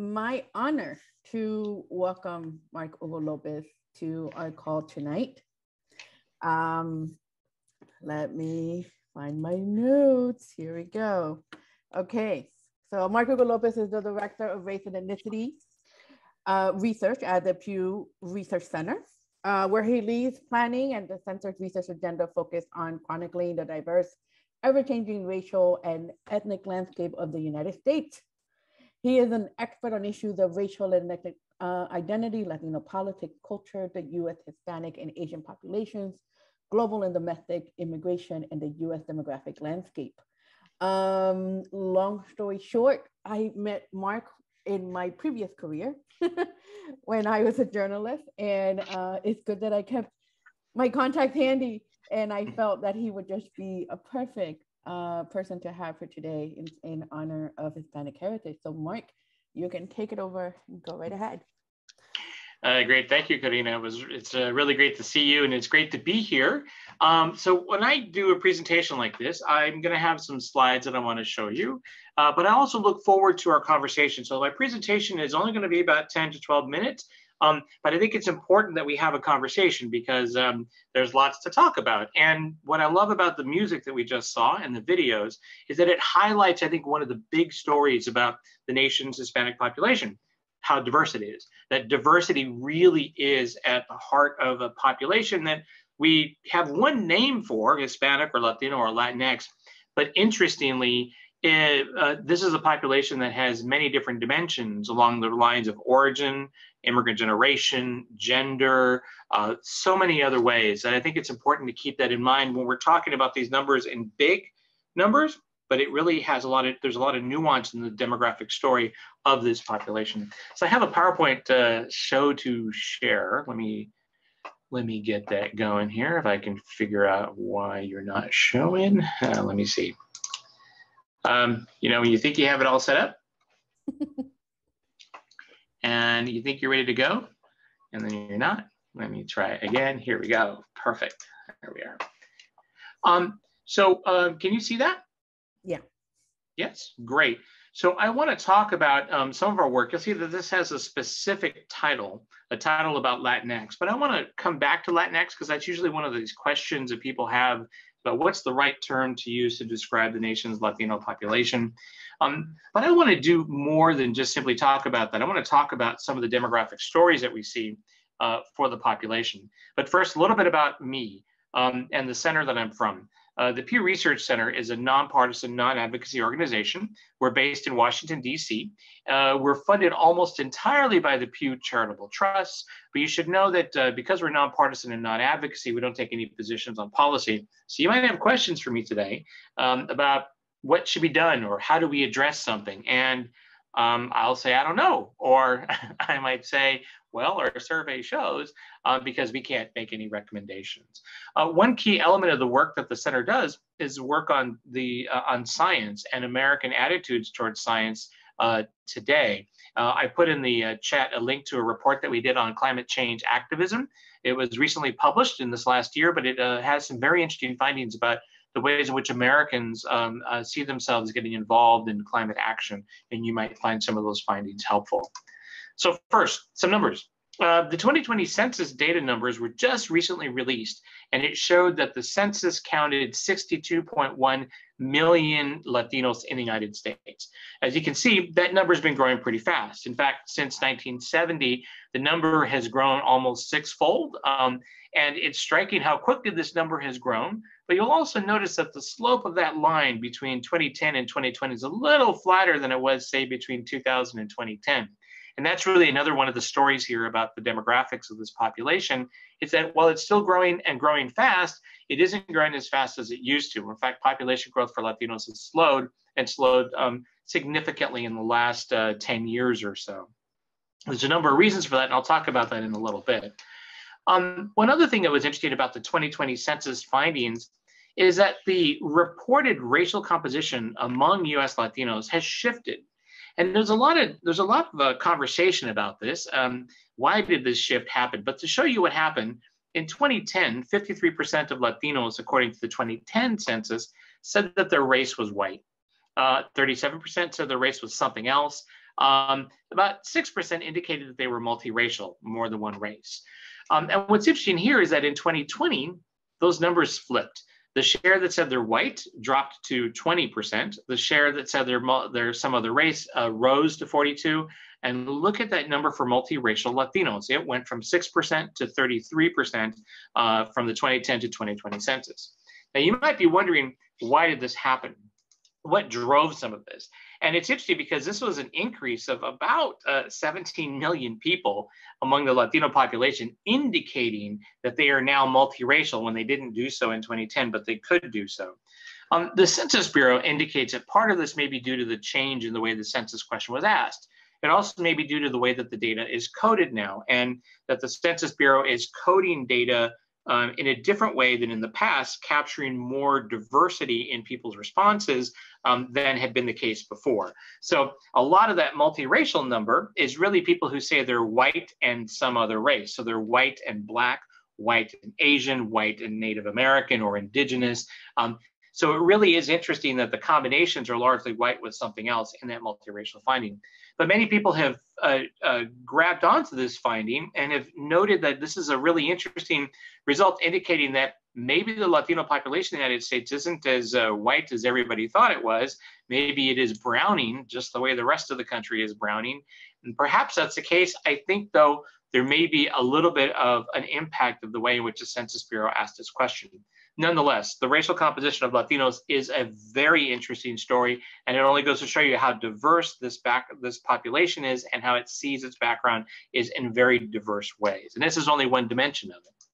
my honor to welcome Mark Hugo Lopez to our call tonight. Um, let me find my notes. Here we go. Okay, so Mark Hugo Lopez is the Director of Race and Ethnicity uh, Research at the Pew Research Center, uh, where he leads planning and the center's research agenda focused on chronicling the diverse, ever-changing racial and ethnic landscape of the United States. He is an expert on issues of racial and ethnic uh, identity, Latino politics, culture, the US Hispanic and Asian populations, global and domestic immigration, and the US demographic landscape. Um, long story short, I met Mark in my previous career when I was a journalist, and uh, it's good that I kept my contact handy, and I felt that he would just be a perfect uh, person to have for today in, in honor of Hispanic heritage. So, Mark, you can take it over and go right ahead. Uh, great, thank you, Karina. It was it's uh, really great to see you, and it's great to be here. Um, so when I do a presentation like this, I'm going to have some slides that I want to show you, uh, but I also look forward to our conversation. So my presentation is only going to be about 10 to 12 minutes, um, but I think it's important that we have a conversation because um, there's lots to talk about. And what I love about the music that we just saw and the videos is that it highlights, I think, one of the big stories about the nation's Hispanic population how diverse it is. That diversity really is at the heart of a population that we have one name for, Hispanic or Latino or Latinx. But interestingly, it, uh, this is a population that has many different dimensions along the lines of origin, immigrant generation, gender, uh, so many other ways. And I think it's important to keep that in mind when we're talking about these numbers in big numbers, but it really has a lot of, there's a lot of nuance in the demographic story of this population. So I have a PowerPoint uh, show to share. Let me, let me get that going here. If I can figure out why you're not showing, uh, let me see. Um, you know, when you think you have it all set up, and you think you're ready to go, and then you're not. Let me try again. Here we go. Perfect. There we are. Um, so uh, can you see that? Yeah. Yes, great. So I want to talk about um, some of our work. You'll see that this has a specific title, a title about Latinx, but I want to come back to Latinx because that's usually one of these questions that people have about what's the right term to use to describe the nation's Latino population. Um, but I want to do more than just simply talk about that. I want to talk about some of the demographic stories that we see uh, for the population. But first, a little bit about me um, and the center that I'm from. Uh, the Pew Research Center is a nonpartisan, non-advocacy organization. We're based in Washington, D.C. Uh, we're funded almost entirely by the Pew Charitable Trust, but you should know that uh, because we're nonpartisan and non-advocacy, we don't take any positions on policy. So you might have questions for me today um, about what should be done or how do we address something. And um, I'll say, I don't know. Or I might say, well, our survey shows, uh, because we can't make any recommendations. Uh, one key element of the work that the center does is work on the uh, on science and American attitudes towards science uh, today. Uh, I put in the uh, chat a link to a report that we did on climate change activism. It was recently published in this last year, but it has some very interesting findings about the ways in which Americans um, see themselves getting involved in climate action, and you might find some of those findings helpful. So first, some numbers. Uh, the 2020 census data numbers were just recently released, and it showed that the census counted 62.1 million Latinos in the United States. As you can see, that number has been growing pretty fast. In fact, since 1970, the number has grown almost sixfold. Um, and it's striking how quickly this number has grown. But you'll also notice that the slope of that line between 2010 and 2020 is a little flatter than it was, say, between 2000 and 2010. And that's really another one of the stories here about the demographics of this population is that while it's still growing and growing fast, it isn't growing as fast as it used to. In fact, population growth for Latinos has slowed and slowed um, significantly in the last uh, 10 years or so. There's a number of reasons for that, and I'll talk about that in a little bit. Um, one other thing that was interesting about the 2020 census findings is that the reported racial composition among US Latinos has shifted and there's a lot of there's a lot of uh, conversation about this. Um, why did this shift happen? But to show you what happened in 2010, 53% of Latinos, according to the 2010 census, said that their race was white. Uh, 37% said their race was something else. Um, about 6% indicated that they were multiracial, more than one race. Um, and what's interesting here is that in 2020, those numbers flipped. The share that said they're white dropped to 20%. The share that said they're, they're some other race uh, rose to 42. And look at that number for multiracial Latinos. It went from 6% to 33% uh, from the 2010 to 2020 census. Now, you might be wondering, why did this happen? What drove some of this? And it's interesting because this was an increase of about uh, 17 million people among the Latino population, indicating that they are now multiracial when they didn't do so in 2010, but they could do so. Um, the Census Bureau indicates that part of this may be due to the change in the way the census question was asked. It also may be due to the way that the data is coded now, and that the Census Bureau is coding data um, in a different way than in the past, capturing more diversity in people's responses um, than had been the case before. So a lot of that multiracial number is really people who say they're white and some other race. So they're white and black, white and Asian, white and Native American or indigenous. Um, so it really is interesting that the combinations are largely white with something else in that multiracial finding. But many people have uh, uh, grabbed onto this finding and have noted that this is a really interesting result indicating that maybe the Latino population in the United States isn't as uh, white as everybody thought it was. Maybe it is browning just the way the rest of the country is browning. And perhaps that's the case. I think, though, there may be a little bit of an impact of the way in which the Census Bureau asked this question nonetheless, the racial composition of Latinos is a very interesting story, and it only goes to show you how diverse this back this population is and how it sees its background is in very diverse ways. And this is only one dimension of it.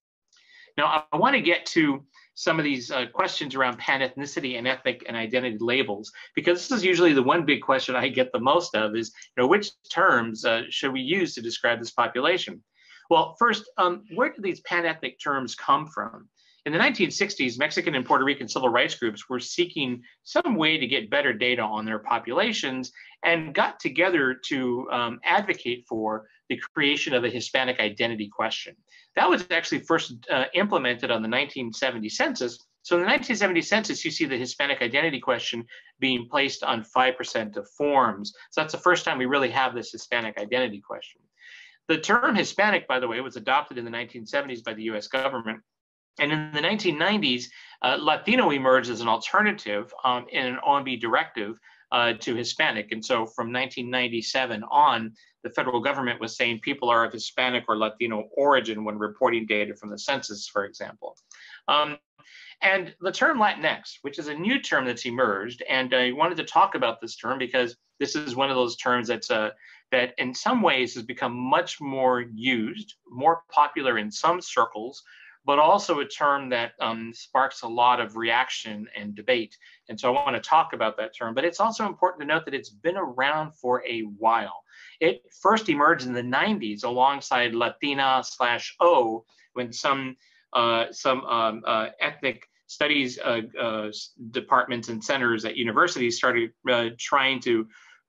Now, I want to get to some of these uh, questions around panethnicity and ethnic and identity labels, because this is usually the one big question I get the most of is, you know, which terms uh, should we use to describe this population? Well, first, um, where do these panethnic terms come from? In the 1960s, Mexican and Puerto Rican civil rights groups were seeking some way to get better data on their populations and got together to um, advocate for the creation of a Hispanic identity question. That was actually first uh, implemented on the 1970 census. So in the 1970 census, you see the Hispanic identity question being placed on 5% of forms. So that's the first time we really have this Hispanic identity question. The term Hispanic, by the way, was adopted in the 1970s by the US government and in the 1990s, uh, Latino emerged as an alternative um, in an OMB directive uh, to Hispanic. And so from 1997 on, the federal government was saying people are of Hispanic or Latino origin when reporting data from the census, for example. Um, and the term Latinx, which is a new term that's emerged, and I wanted to talk about this term because this is one of those terms that's uh, that in some ways has become much more used, more popular in some circles, but also a term that um, sparks a lot of reaction and debate. And so I want to talk about that term, but it's also important to note that it's been around for a while. It first emerged in the 90s alongside Latina slash O when some, uh, some um, uh, ethnic studies uh, uh departments and centers at universities started uh, trying to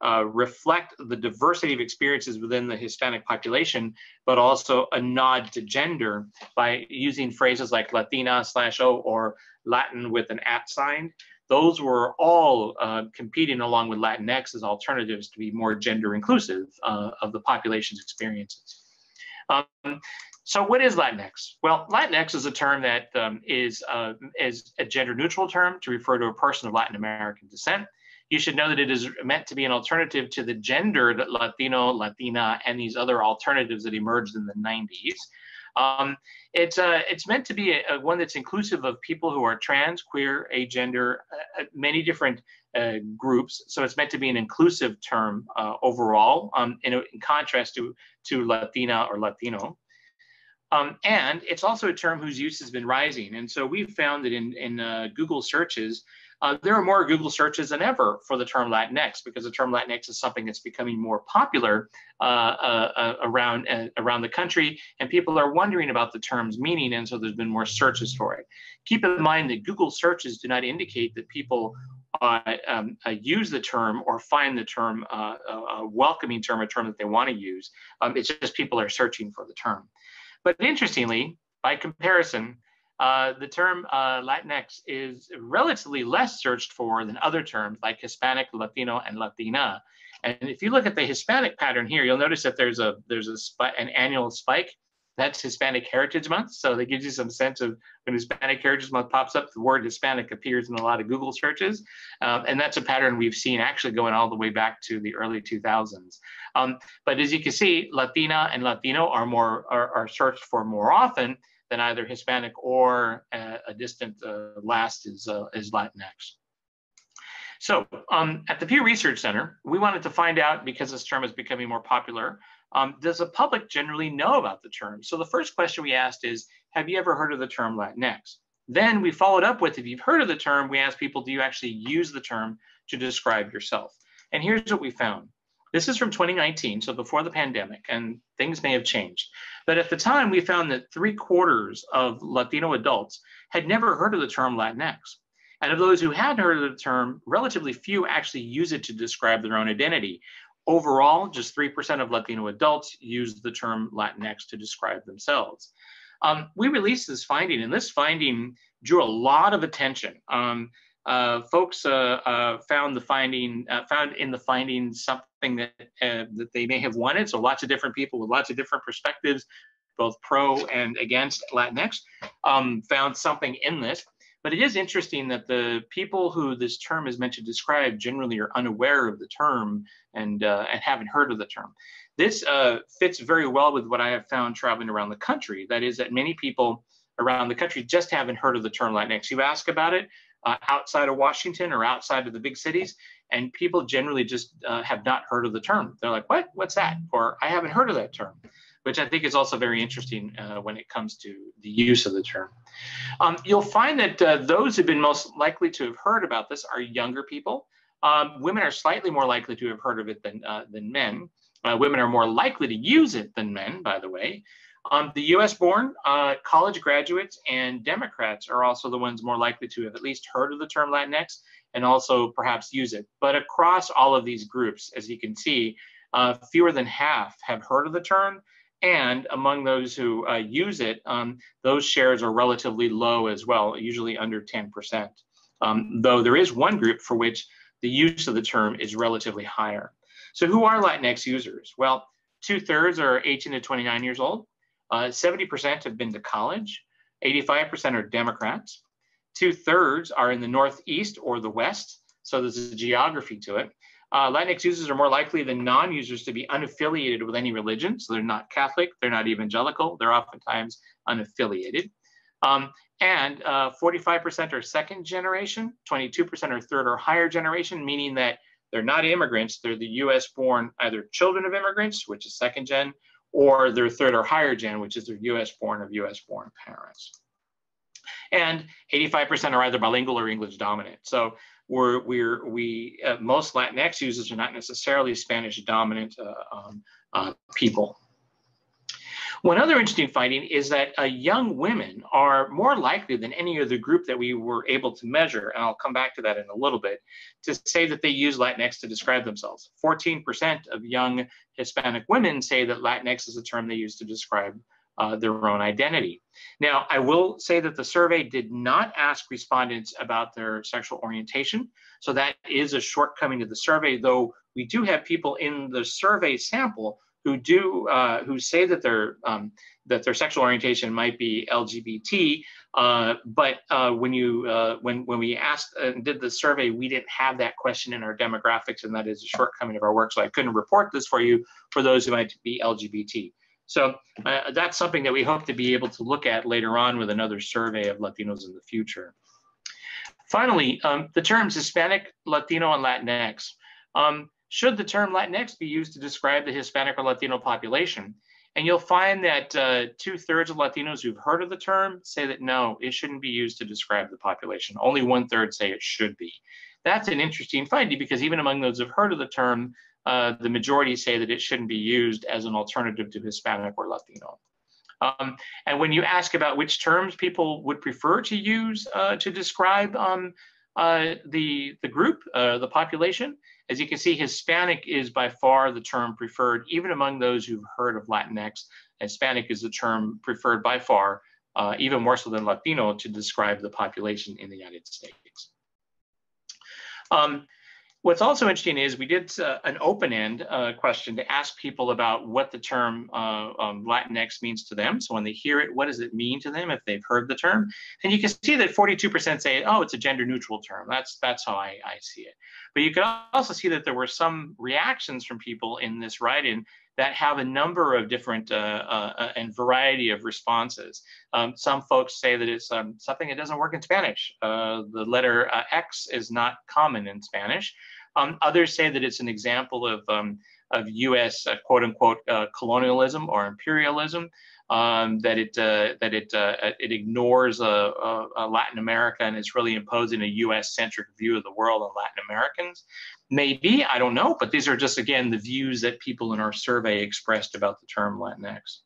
uh, reflect the diversity of experiences within the Hispanic population, but also a nod to gender by using phrases like Latina slash O or Latin with an at sign. Those were all uh, competing along with Latinx as alternatives to be more gender inclusive uh, of the population's experiences. Um, so what is Latinx? Well, Latinx is a term that um, is uh, is a gender neutral term to refer to a person of Latin American descent you should know that it is meant to be an alternative to the gendered Latino, Latina, and these other alternatives that emerged in the 90s. Um, it's, uh, it's meant to be a, a, one that's inclusive of people who are trans, queer, agender, uh, uh, many different uh, groups. So it's meant to be an inclusive term uh, overall, um, in, in, contrast to, to Latina or Latino. Um, and it's also a term whose use has been rising. And so we've found that in, in uh, Google searches, uh, there are more Google searches than ever for the term Latinx because the term Latinx is something that's becoming more popular uh, uh, uh around uh, around the country, and people are wondering about the term's meaning, and so there's been more searches for it. Keep in mind that Google searches do not indicate that people uh, um, use the term or find the term a welcoming term, a term that they want to use. Um, it's just people are searching for the term. But interestingly, by comparison, uh, the term uh, Latinx is relatively less searched for than other terms like Hispanic, Latino, and Latina. And if you look at the Hispanic pattern here, you'll notice that there's a there's a an annual spike that's Hispanic Heritage Month. So that gives you some sense of when Hispanic Heritage Month pops up, the word Hispanic appears in a lot of Google searches. Um, and that's a pattern we've seen actually going all the way back to the early 2000s. Um, but as you can see, Latina and Latino are more are, are searched for more often than either Hispanic or a, a distant uh, last is, uh, is Latinx. So um, at the Pew Research Center, we wanted to find out, because this term is becoming more popular, um, does the public generally know about the term? So the first question we asked is, have you ever heard of the term Latinx? Then we followed up with, if you've heard of the term, we asked people, do you actually use the term to describe yourself? And here's what we found. This is from 2019, so before the pandemic, and things may have changed. But at the time, we found that three quarters of Latino adults had never heard of the term Latinx. And of those who had heard of the term, relatively few actually use it to describe their own identity, Overall, just 3% of Latino adults use the term Latinx to describe themselves. Um, we released this finding, and this finding drew a lot of attention. Um, uh, folks uh, uh, found the finding uh, found in the findings something that that they may have wanted. So lots of different people with lots of different perspectives, both pro and against Latinx, um, found something in this. But it is interesting that the people who this term is meant to describe generally are unaware of the term and, uh, and haven't heard of the term. This uh, fits very well with what I have found traveling around the country. That is that many people around the country just haven't heard of the term Latinx. You ask about it uh, outside of Washington or outside of the big cities, and people generally just uh, have not heard of the term. They're like, what? What's that? Or I haven't heard of that term which I think is also very interesting uh, when it comes to the use of the term. Um, you'll find that uh, those who've been most likely to have heard about this are younger people. Um, women are slightly more likely to have heard of it than, uh, than men. Uh, women are more likely to use it than men, by the way. Um, the US born uh, college graduates and Democrats are also the ones more likely to have at least heard of the term Latinx and also perhaps use it. But across all of these groups, as you can see, uh, fewer than half have heard of the term and among those who uh, use it, um, those shares are relatively low as well, usually under 10%. Um, though there is one group for which the use of the term is relatively higher. So who are Latinx users? Well, two thirds are 18 to 29 years old. 70% uh, have been to college. 85% are Democrats. Two thirds are in the Northeast or the West. So there's a geography to it. Uh, Latinx users are more likely than non-users to be unaffiliated with any religion. So they're not Catholic, they're not evangelical, they're oftentimes unaffiliated. Um, and 45% uh, are second generation, 22% are third or higher generation, meaning that they're not immigrants, they're the US born either children of immigrants, which is second gen, or they're third or higher gen, which is their US born of US born parents. And 85% are either bilingual or English dominant. So we're, we're we uh, most Latinx users are not necessarily Spanish dominant uh, um, uh, people. One other interesting finding is that uh, young women are more likely than any other group that we were able to measure, and I'll come back to that in a little bit, to say that they use Latinx to describe themselves. 14% of young Hispanic women say that Latinx is a term they use to describe uh, their own identity. Now, I will say that the survey did not ask respondents about their sexual orientation. So that is a shortcoming of the survey, though we do have people in the survey sample who do uh, who say that their um, that their sexual orientation might be LGBT. Uh, but uh, when you uh, when when we asked and did the survey, we didn't have that question in our demographics, and that is a shortcoming of our work. So I couldn't report this for you for those who might be LGBT. So uh, that's something that we hope to be able to look at later on with another survey of Latinos in the future. Finally, um, the terms Hispanic, Latino, and Latinx. Um, should the term Latinx be used to describe the Hispanic or Latino population? And you'll find that uh, two thirds of Latinos who've heard of the term say that no, it shouldn't be used to describe the population. Only one third say it should be. That's an interesting finding because even among those who've heard of the term, uh, the majority say that it shouldn't be used as an alternative to Hispanic or Latino. Um, and when you ask about which terms people would prefer to use uh, to describe um, uh, the, the group, uh, the population, as you can see, Hispanic is by far the term preferred, even among those who've heard of Latinx. Hispanic is the term preferred by far, uh, even more so than Latino, to describe the population in the United States. Um, What's also interesting is we did uh, an open-end uh, question to ask people about what the term uh, um, Latinx means to them. So when they hear it, what does it mean to them if they've heard the term? And you can see that 42% say, oh, it's a gender-neutral term. That's that's how I, I see it. But you can also see that there were some reactions from people in this write-in that have a number of different uh, uh, uh, and variety of responses. Um, some folks say that it's um, something that doesn't work in Spanish. Uh, the letter uh, X is not common in Spanish. Um, others say that it's an example of, um, of US uh, quote unquote uh, colonialism or imperialism, um, that it, uh, that it, uh, it ignores uh, uh, Latin America and it's really imposing a US centric view of the world on Latin Americans. Maybe, I don't know, but these are just, again, the views that people in our survey expressed about the term Latinx.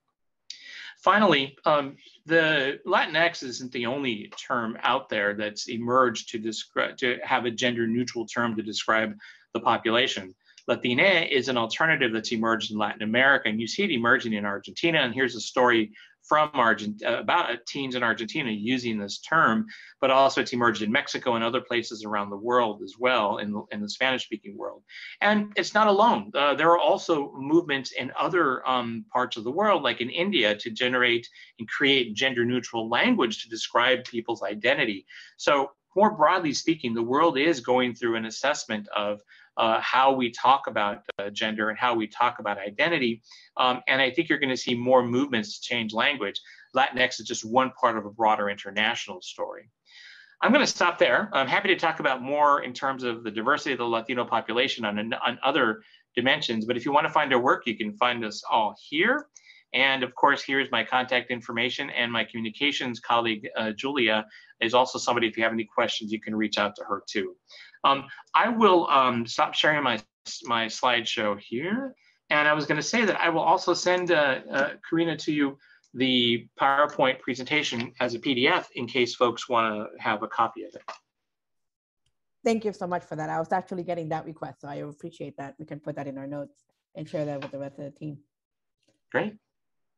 Finally, um, the Latinx isn't the only term out there that's emerged to describe to have a gender neutral term to describe the population. Latine is an alternative that's emerged in Latin America, and you see it emerging in Argentina. And here's a story from Argentina about teens in Argentina using this term, but also it's emerged in Mexico and other places around the world as well, in the, in the Spanish-speaking world. And it's not alone. Uh, there are also movements in other um, parts of the world, like in India, to generate and create gender-neutral language to describe people's identity. So more broadly speaking, the world is going through an assessment of uh, how we talk about uh, gender and how we talk about identity. Um, and I think you're going to see more movements to change language. Latinx is just one part of a broader international story. I'm going to stop there. I'm happy to talk about more in terms of the diversity of the Latino population on, on other dimensions. But if you want to find our work, you can find us all here. And of course, here's my contact information and my communications colleague, uh, Julia, is also somebody, if you have any questions, you can reach out to her too. Um, I will um, stop sharing my, my slideshow here. And I was going to say that I will also send uh, uh, Karina to you the PowerPoint presentation as a PDF in case folks want to have a copy of it. Thank you so much for that. I was actually getting that request, so I appreciate that. We can put that in our notes and share that with the rest of the team. Great.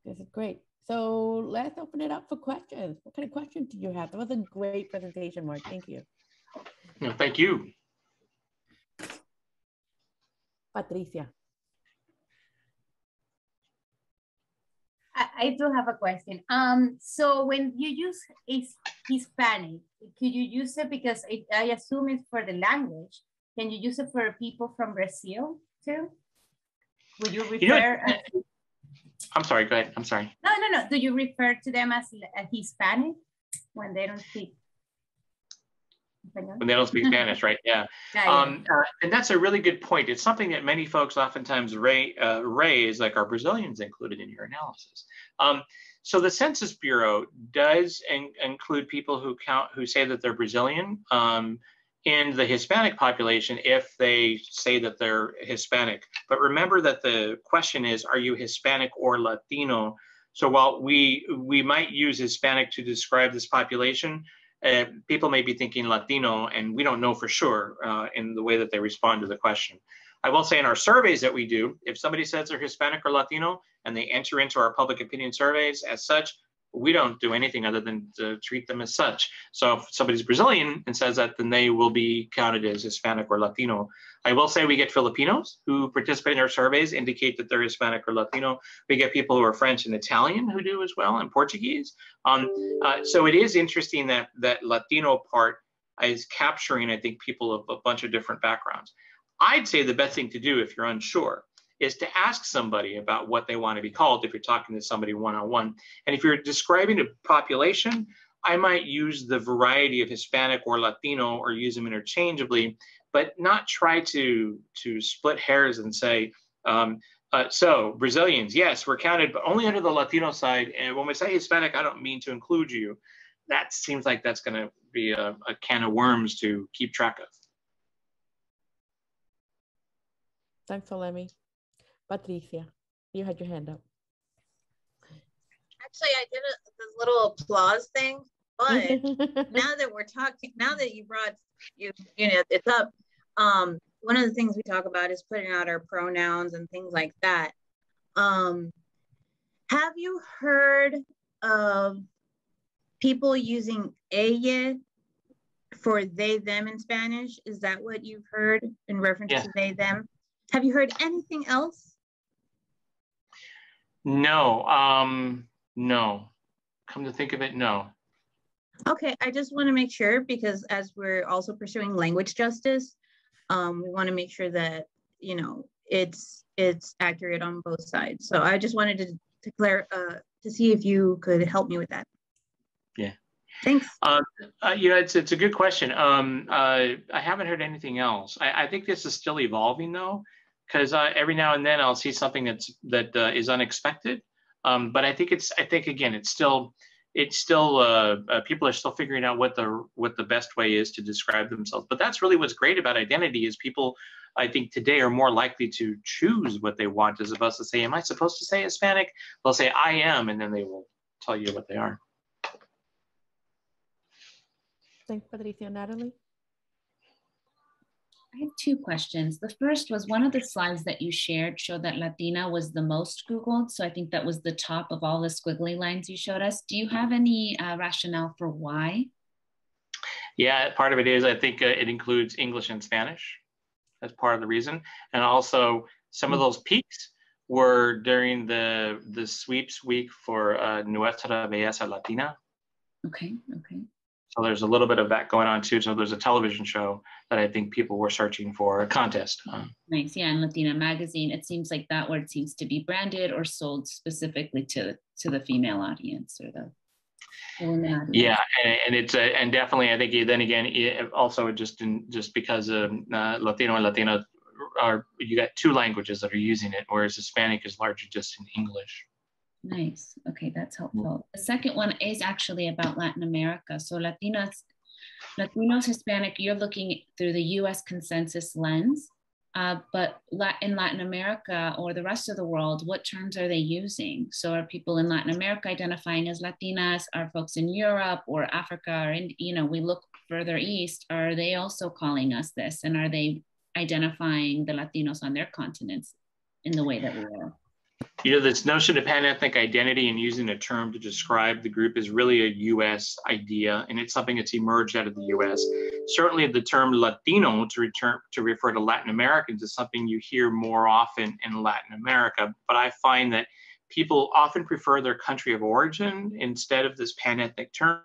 This is great. So let's open it up for questions. What kind of questions do you have? That was a great presentation, Mark. Thank you. No, thank you. Patricia. I, I do have a question. Um, so when you use is Hispanic, could you use it because it, I assume it's for the language? Can you use it for people from Brazil too? Would you refer? You know, I'm sorry. Go ahead. I'm sorry. No, no, no. Do you refer to them as a Hispanic when they don't speak when they don't speak Spanish, right? Yeah. yeah, yeah. Um, uh, and that's a really good point. It's something that many folks oftentimes ray, uh, raise, like are Brazilians included in your analysis? Um, so the Census Bureau does in, include people who count who say that they're Brazilian um, in the Hispanic population if they say that they're Hispanic. But remember that the question is, are you Hispanic or Latino? So while we we might use Hispanic to describe this population, uh, people may be thinking Latino, and we don't know for sure uh, in the way that they respond to the question. I will say in our surveys that we do, if somebody says they're Hispanic or Latino and they enter into our public opinion surveys as such, we don't do anything other than to treat them as such. So if somebody's Brazilian and says that, then they will be counted as Hispanic or Latino. I will say we get Filipinos who participate in our surveys, indicate that they're Hispanic or Latino. We get people who are French and Italian who do as well, and Portuguese. Um, uh, so it is interesting that that Latino part is capturing, I think, people of a bunch of different backgrounds. I'd say the best thing to do if you're unsure is to ask somebody about what they want to be called if you're talking to somebody one-on-one. And if you're describing a population, I might use the variety of Hispanic or Latino or use them interchangeably, but not try to, to split hairs and say, um, uh, so Brazilians, yes, we're counted, but only under the Latino side. And when we say Hispanic, I don't mean to include you. That seems like that's going to be a, a can of worms to keep track of. Thanks, Olemi. Patricia, you had your hand up. Actually, I did a this little applause thing, but now that we're talking, now that you brought you, you know, it's up. Um, one of the things we talk about is putting out our pronouns and things like that. Um, have you heard of people using elle for they, them in Spanish. Is that what you've heard in reference Yeah. to they, them? Have you heard anything else? No, um, no. Come to think of it, no. Okay, I just want to make sure because as we're also pursuing language justice, um, we want to make sure that, you know, it's it's accurate on both sides. So I just wanted to declare uh to see if you could help me with that. Yeah. Thanks. Uh, you know, it's it's a good question. Um, uh, I haven't heard anything else. I, I think this is still evolving though, because uh, every now and then I'll see something that's that uh, is unexpected. Um, but I think it's I think again it's still it's still uh, uh, people are still figuring out what the what the best way is to describe themselves. But that's really what's great about identity is people I think today are more likely to choose what they want as opposed to say, "Am I supposed to say Hispanic?" They'll say, "I am," and then they will tell you what they are. Thanks, Patricia. Natalie? I have two questions. The first was one of the slides that you shared showed that Latina was the most Googled. So I think that was the top of all the squiggly lines you showed us. Do you have any uh, rationale for why? Yeah, part of it is I think uh, it includes English and Spanish. as part of the reason, and also some of those peaks were during the the sweeps week for uh, Nuestra Belleza Latina. Okay, okay. So there's a little bit of that going on too. So there's a television show that I think people were searching for a contest. Um, Nice. Yeah, and Latina magazine, it seems like that word seems to be branded or sold specifically to to the female audience or the audience. yeah, and, and it's a, and definitely I think then again it, also just in just because um, uh, Latino and Latina are you got two languages that are using it, whereas Hispanic is largely just in English. Nice. Okay, that's helpful. The second one is actually about Latin America. So Latinos, Latinos, Hispanic, you're looking through the U.S. consensus lens, uh, but in Latin America or the rest of the world, what terms are they using? So are people in Latin America identifying as Latinas? Are folks in Europe or Africa or in, you know, we look further east, are they also calling us this? And are they identifying the Latinos on their continents in the way that we are? You know, this notion of pan-ethnic identity and using a term to describe the group is really a U.S. idea, and it's something that's emerged out of the U.S. Certainly, the term Latino to return to refer to Latin Americans is something you hear more often in Latin America. But I find that people often prefer their country of origin instead of this pan-ethnic term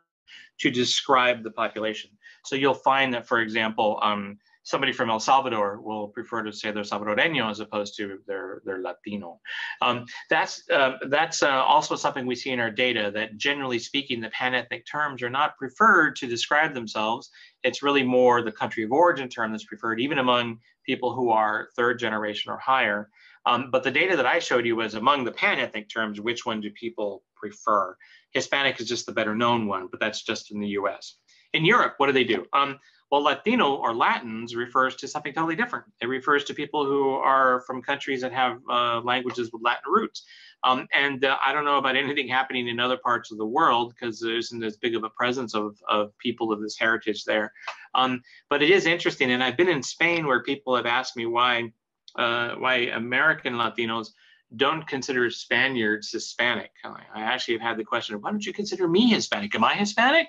to describe the population. So you'll find that, for example, um, somebody from El Salvador will prefer to say they're Salvadoreño as opposed to they're, they're Latino. Um, that's uh, that's uh, also something we see in our data that generally speaking, the pan-ethnic terms are not preferred to describe themselves. It's really more the country of origin term that's preferred, even among people who are third generation or higher. Um, but the data that I showed you was among the pan-ethnic terms, which one do people prefer? Hispanic is just the better known one, but that's just in the US. In Europe, what do they do? Um, well, Latino or Latins refers to something totally different. It refers to people who are from countries that have uh, languages with Latin roots. Um, and uh, I don't know about anything happening in other parts of the world because there isn't as big of a presence of, of people of this heritage there. Um, but it is interesting. And I've been in Spain where people have asked me why, uh, why American Latinos don't consider Spaniards Hispanic. I actually have had the question, of why don't you consider me Hispanic? Am I Hispanic?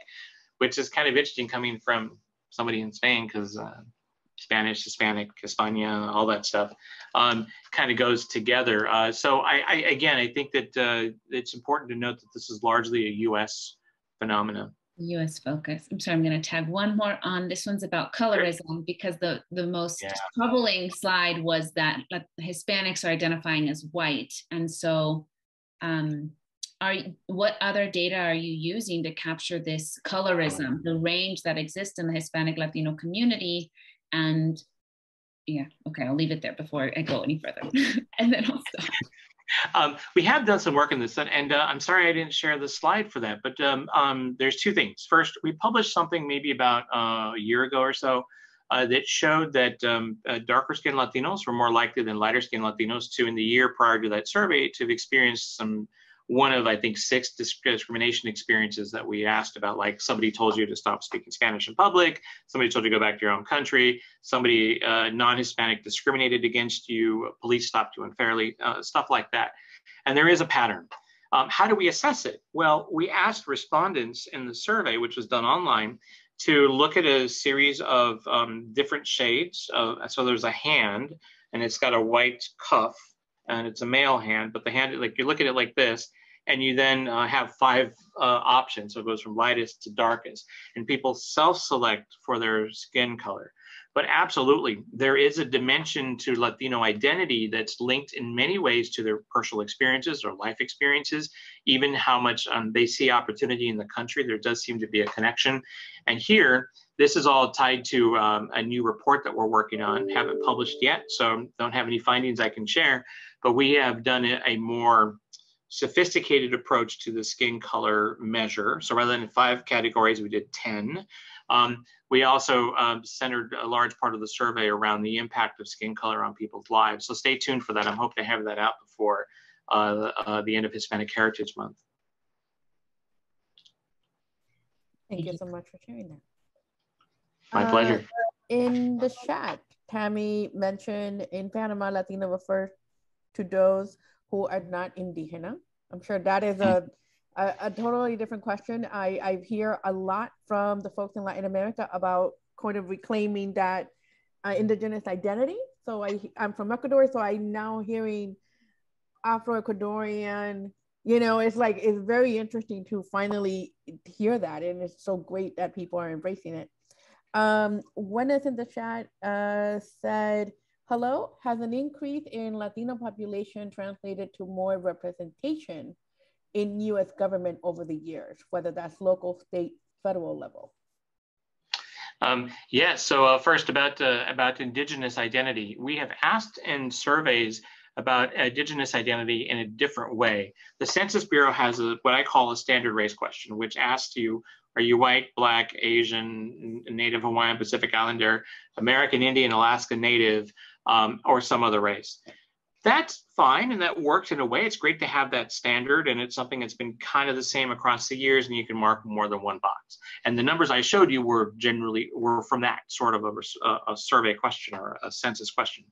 Which is kind of interesting coming from somebody in Spain because uh, Spanish, Hispanic, Hispania, all that stuff um, kind of goes together. Uh, so I, I, again, I think that uh, it's important to note that this is largely a U.S. phenomenon. U.S. focus. I'm sorry, I'm going to tag one more on. This one's about colorism because the the most yeah. troubling slide was that Hispanics are identifying as white, and so um, are what other data are you using to capture this colorism, the range that exists in the Hispanic Latino community? And yeah, okay, I'll leave it there before I go any further, and then I'll stop. Um, we have done some work in this, and uh, I'm sorry I didn't share the slide for that, but um, um, there's two things. First, we published something maybe about uh, a year ago or so uh, that showed that um, uh, darker skinned Latinos were more likely than lighter skinned Latinos to, in the year prior to that survey, to have experienced some one of I think six discrimination experiences that we asked about. Like somebody told you to stop speaking Spanish in public, somebody told you to go back to your own country, somebody uh, non-Hispanic discriminated against you, police stopped you unfairly, uh, stuff like that. And there is a pattern. Um, how do we assess it? Well, we asked respondents in the survey, which was done online, to look at a series of um, different shades. Of, so there's a hand, and it's got a white cuff, and it's a male hand, but the hand, like you look at it like this, and you then uh, have five uh, options. So it goes from lightest to darkest, and people self-select for their skin color. But absolutely, there is a dimension to Latino identity that's linked in many ways to their personal experiences or life experiences, even how much um, they see opportunity in the country. There does seem to be a connection. And here, this is all tied to um, a new report that we're working on. Haven't published yet, so don't have any findings I can share. But we have done a more sophisticated approach to the skin color measure. So rather than five categories, we did 10. Um, we also um, centered a large part of the survey around the impact of skin color on people's lives. So stay tuned for that. I'm hoping to have that out before uh, uh, the end of Hispanic Heritage Month. Thank you so much for sharing that. My uh, pleasure. In the chat, Tammy mentioned in Panama, Latino refers to those who are not indígena. I'm sure that is a a, a totally different question. I, I hear a lot from the folks in Latin America about kind of reclaiming that uh, indigenous identity. So I, I'm from Ecuador, so I'm now hearing Afro-Ecuadorian, you know, it's like, it's very interesting to finally hear that. And it's so great that people are embracing it. Um, one is in the chat uh, said, hello, has an increase in Latino population translated to more representation in US government over the years, whether that's local, state, federal level? Um, yes. Yeah, so uh, first about uh, about indigenous identity, we have asked in surveys about indigenous identity in a different way. The Census Bureau has a, what I call a standard race question, which asks you, are you white, black, Asian, Native Hawaiian, Pacific Islander, American Indian, Alaska Native, um, or some other race? that's fine and that works in a way. It's great to have that standard and it's something that's been kind of the same across the years and you can mark more than one box. And the numbers I showed you were generally were from that sort of a, a survey question or a census question.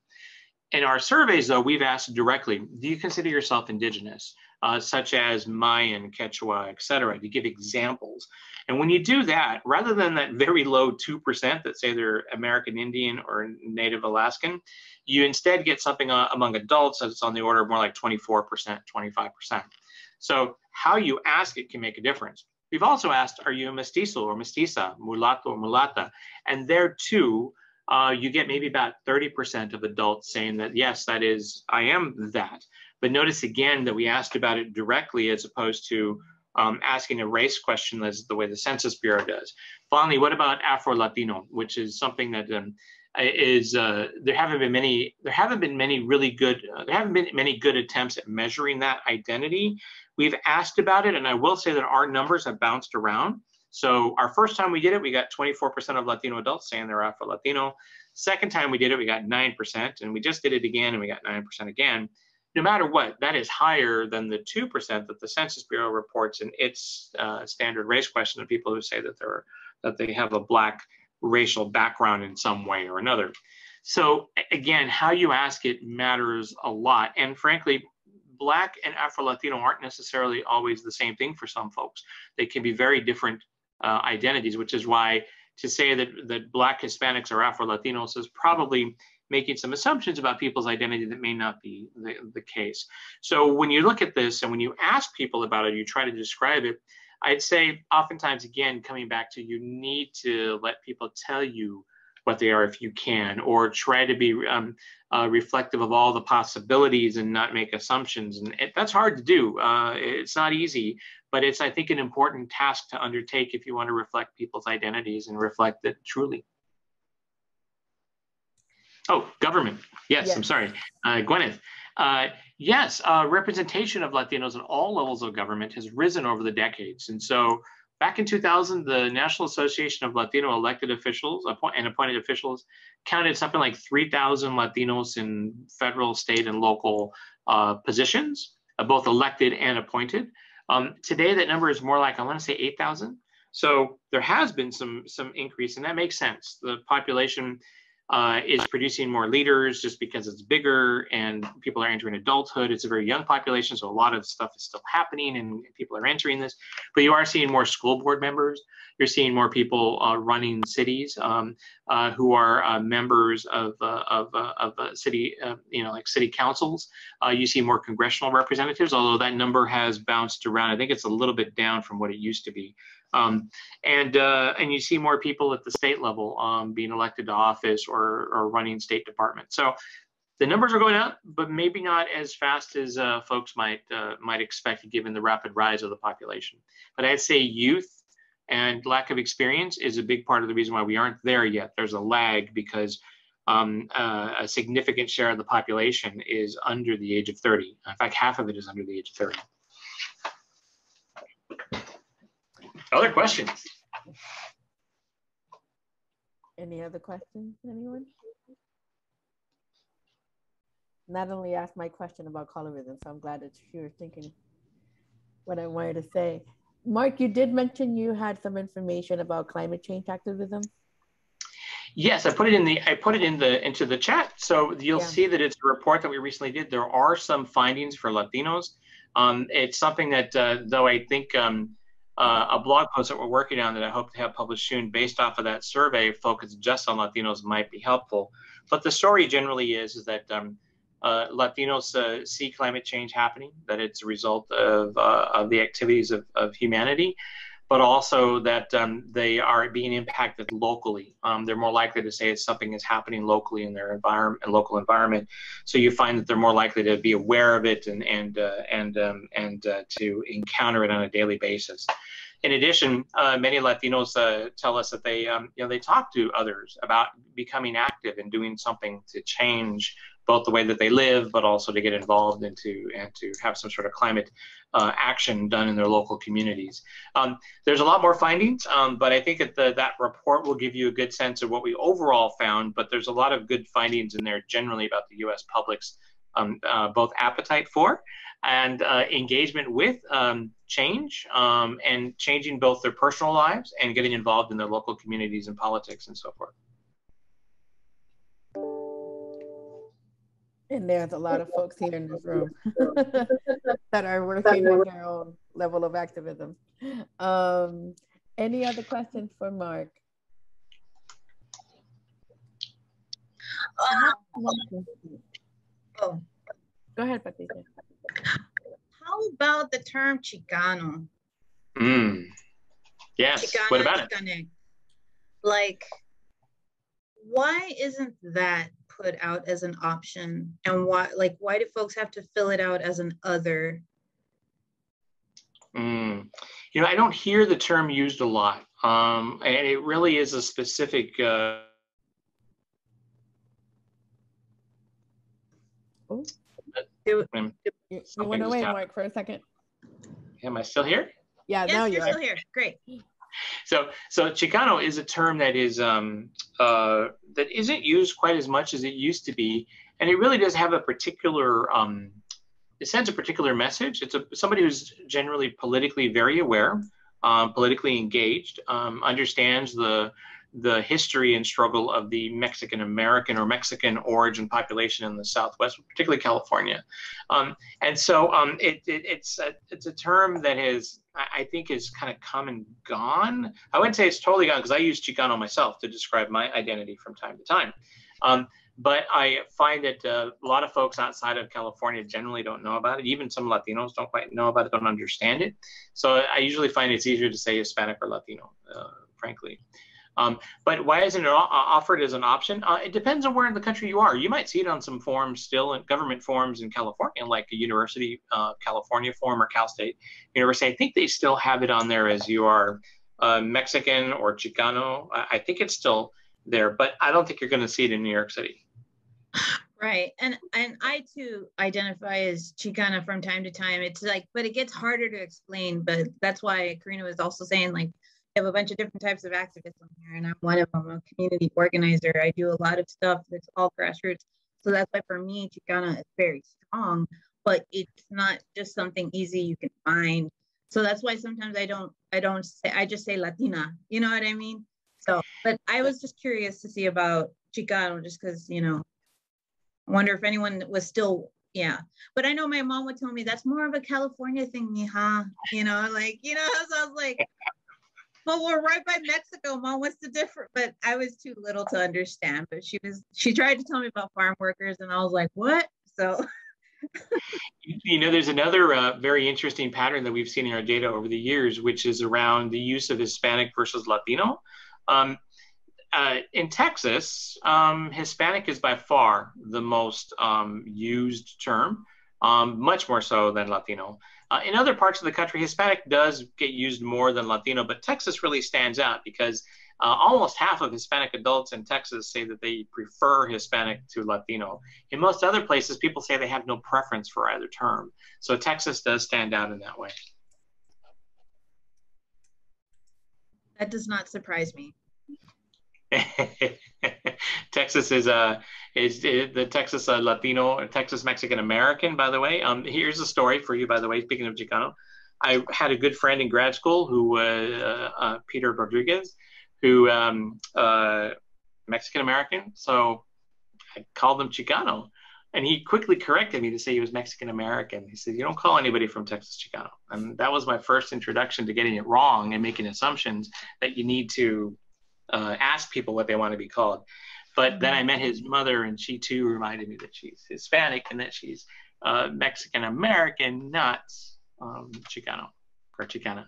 In our surveys though, we've asked directly, do you consider yourself indigenous? Uh, such as Mayan, Quechua, et cetera, to give examples. And when you do that, rather than that very low 2% that say they're American Indian or Native Alaskan, you instead get something uh, among adults that's on the order of more like 24%, 25%. So how you ask it can make a difference. We've also asked, are you a mestizo or mestiza, mulatto or mulata? And there too, uh, you get maybe about 30% of adults saying that, yes, that is, I am that. But notice again that we asked about it directly as opposed to um, asking a race question as the way the Census Bureau does. Finally, what about Afro-Latino, which is something that um, is uh, there haven't been many there haven't been many really good uh, there haven't been many good attempts at measuring that identity. We've asked about it, and I will say that our numbers have bounced around. So our first time we did it, we got 24% of Latino adults saying they're Afro-Latino. Second time we did it, we got 9%, and we just did it again, and we got 9% again no matter what, that is higher than the 2% that the Census Bureau reports in its uh, standard race question of people who say that they're that they have a black racial background in some way or another. So again, how you ask it matters a lot. And frankly, black and Afro-Latino aren't necessarily always the same thing for some folks. They can be very different uh, identities, which is why to say that, that black Hispanics are Afro-Latinos is probably making some assumptions about people's identity that may not be the, the case. So when you look at this and when you ask people about it, you try to describe it, I'd say oftentimes, again, coming back to you need to let people tell you what they are if you can, or try to be um, uh, reflective of all the possibilities and not make assumptions. And it, that's hard to do. Uh, it's not easy, but it's, I think, an important task to undertake if you want to reflect people's identities and reflect it truly. Oh, government. Yes, yes. I'm sorry. Uh, Gwyneth. Uh, yes, uh, representation of Latinos at all levels of government has risen over the decades. And so back in 2000, the National Association of Latino elected officials and appointed officials counted something like 3,000 Latinos in federal, state, and local uh, positions, uh, both elected and appointed. Um, today, that number is more like, I want to say 8,000. So there has been some, some increase, and that makes sense. The population uh, is producing more leaders just because it's bigger and people are entering adulthood. It's a very young population, so a lot of stuff is still happening and people are entering this. But you are seeing more school board members. You're seeing more people uh, running cities um, uh, who are uh, members of uh, of, uh, of city, you know, like city councils. you see more congressional representatives, although that number has bounced around. I think it's a little bit down from what it used to be. Um, and uh, and you see more people at the state level um, being elected to office or or running state departments. So the numbers are going up, but maybe not as fast as uh, folks might uh, might expect given the rapid rise of the population. But I'd say youth and lack of experience is a big part of the reason why we aren't there yet. There's a lag because um, uh, a significant share of the population is under the age of 30. In fact, half of it is under the age of 30. Other questions? Any other questions, anyone? Not only asked my question about colorism, so I'm glad that you're thinking what I wanted to say. Mark, you did mention you had some information about climate change activism. Yes, I put it in the I put it in the into the chat. So you'll yeah. see that it's a report that we recently did. There are some findings for Latinos. Um, it's something that uh, though I think um, uh, a blog post that we're working on that I hope to have published soon based off of that survey focused just on Latinos might be helpful. But the story generally is, is that um, uh, Latinos uh, see climate change happening, that it's a result of, uh, of the activities of, of humanity, but also that um, they are being impacted locally. Um, they're more likely to say it's something is happening locally in their environment, local environment. So you find that they're more likely to be aware of it and and uh, and um, and uh, to encounter it on a daily basis. In addition, uh, many Latinos uh, tell us that they um, you know they talk to others about becoming active and doing something to change both the way that they live, but also to get involved and to and to have some sort of climate uh, action done in their local communities. Um, there's a lot more findings, um, but I think that the, that report will give you a good sense of what we overall found. But there's a lot of good findings in there generally about the U.S. public's um, uh, both appetite for and uh, engagement with um, change um, and changing both their personal lives and getting involved in their local communities and politics and so forth. And there's a lot of folks here in this room that are working on their own level of activism. Um, any other questions for Mark? Uh, oh. Go ahead, Patricia. How about the term Chicano? Mm. Yes. Chicana, what about Chicane. it? Like, why isn't that put out as an option? And why like why do folks have to fill it out as an other? Mm. you know i don't hear the term used a lot um, and it really is a specific uh, oh. you, you went away mark for a second. Am i still here? Yeah yes, now you're you still here. Great so so Chicano is a term that is um, uh, that isn't used quite as much as it used to be, and it really does have a particular um, it sends a particular message. It's a somebody who's generally politically very aware, um, politically engaged, um, understands the the history and struggle of the Mexican American or Mexican origin population in the Southwest, particularly California. Um, and so um, it, it, it's, a, it's a term that has, I think, is kind of come and gone. I wouldn't say it's totally gone because I use Chicano myself to describe my identity from time to time. Um, but I find that uh, a lot of folks outside of California generally don't know about it. Even some Latinos don't quite know about it, don't understand it. So I usually find it's easier to say Hispanic or Latino, uh, frankly. Um, but why isn't it offered as an option? Uh, it depends on where in the country you are. You might see it on some forms still in government forms in California, like a University uh, California form or Cal State University. I think they still have it on there as you are uh, Mexican or Chicano. I, I think it's still there, but I don't think you're going to see it in New York City. Right. And and I too identify as Chicana from time to time. It's like, but it gets harder to explain. But that's why Karina was also saying like have a bunch of different types of activism here, and I'm one of them. I'm a community organizer. I do a lot of stuff that's all grassroots. So that's why for me, Chicana is very strong, but it's not just something easy you can find. So that's why sometimes I don't, I don't say, I just say Latina. You know what I mean? So, but I was just curious to see about Chicano just because, you know, I wonder if anyone was still, yeah. But I know my mom would tell me that's more of a California thing, mija. You know, like, you know, so I was like, but we're right by Mexico, mom. What's the difference? But I was too little to understand. But she was, she tried to tell me about farm workers, and I was like, what? So you know, there's another uh, very interesting pattern that we've seen in our data over the years, which is around the use of Hispanic versus Latino. Um, uh, in Texas, um, Hispanic is by far the most um, used term, um, much more so than Latino. Uh, in other parts of the country, Hispanic does get used more than Latino, but Texas really stands out because uh, almost half of Hispanic adults in Texas say that they prefer Hispanic to Latino. In most other places, people say they have no preference for either term. So Texas does stand out in that way. That does not surprise me. Texas is uh is, the Texas uh, Latino Texas Mexican American by the way. Um, here's a story for you by the way. Speaking of Chicano, I had a good friend in grad school who was uh, uh, Peter Rodriguez, who um, uh, Mexican American. So I called him Chicano. And he quickly corrected me to say he was Mexican American. He said, You don't call anybody from Texas Chicano. And that was my first introduction to getting it wrong and making assumptions that you need to uh, ask people what they want to be called. But then I met his mother, and she too reminded me that she's Hispanic and that she's uh, Mexican American, not um, Chicano or Chicana.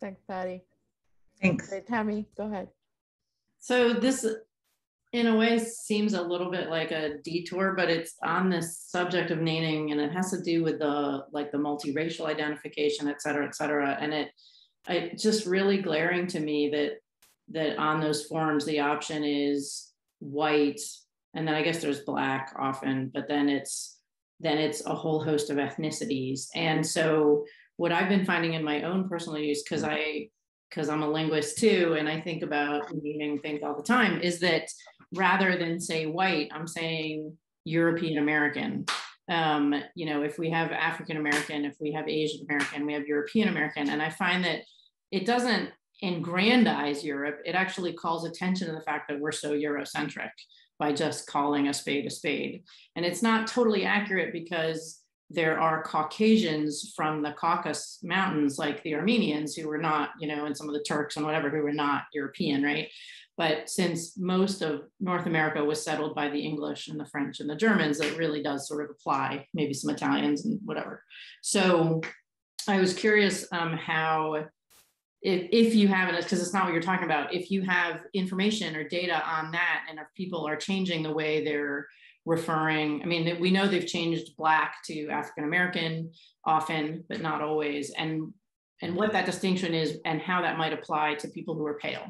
Thanks, Patty. Thanks. Okay, Tammy, go ahead. So this, in a way, seems a little bit like a detour, but it's on this subject of naming, and it has to do with the like the multiracial identification, et cetera, et cetera. And it, it just really glaring to me that that on those forms the option is white, and then I guess there's black often, but then it's then it's a whole host of ethnicities, and so what I've been finding in my own personal use, because I because I'm a linguist too, and I think about meaning things all the time, is that rather than say white, I'm saying European American. Um, you know, if we have African American, if we have Asian American, we have European American, and I find that it doesn't aggrandize Europe. It actually calls attention to the fact that we're so Eurocentric by just calling a spade a spade, and it's not totally accurate because there are Caucasians from the Caucasus Mountains, like the Armenians, who were not, you know, and some of the Turks and whatever, who were not European, right? But since most of North America was settled by the English and the French and the Germans, it really does sort of apply, maybe some Italians and whatever. So I was curious um, how, if, if you have it, because it's not what you're talking about, if you have information or data on that, and if people are changing the way they're referring, I mean, we know they've changed Black to African American often, but not always, and, and what that distinction is and how that might apply to people who are pale.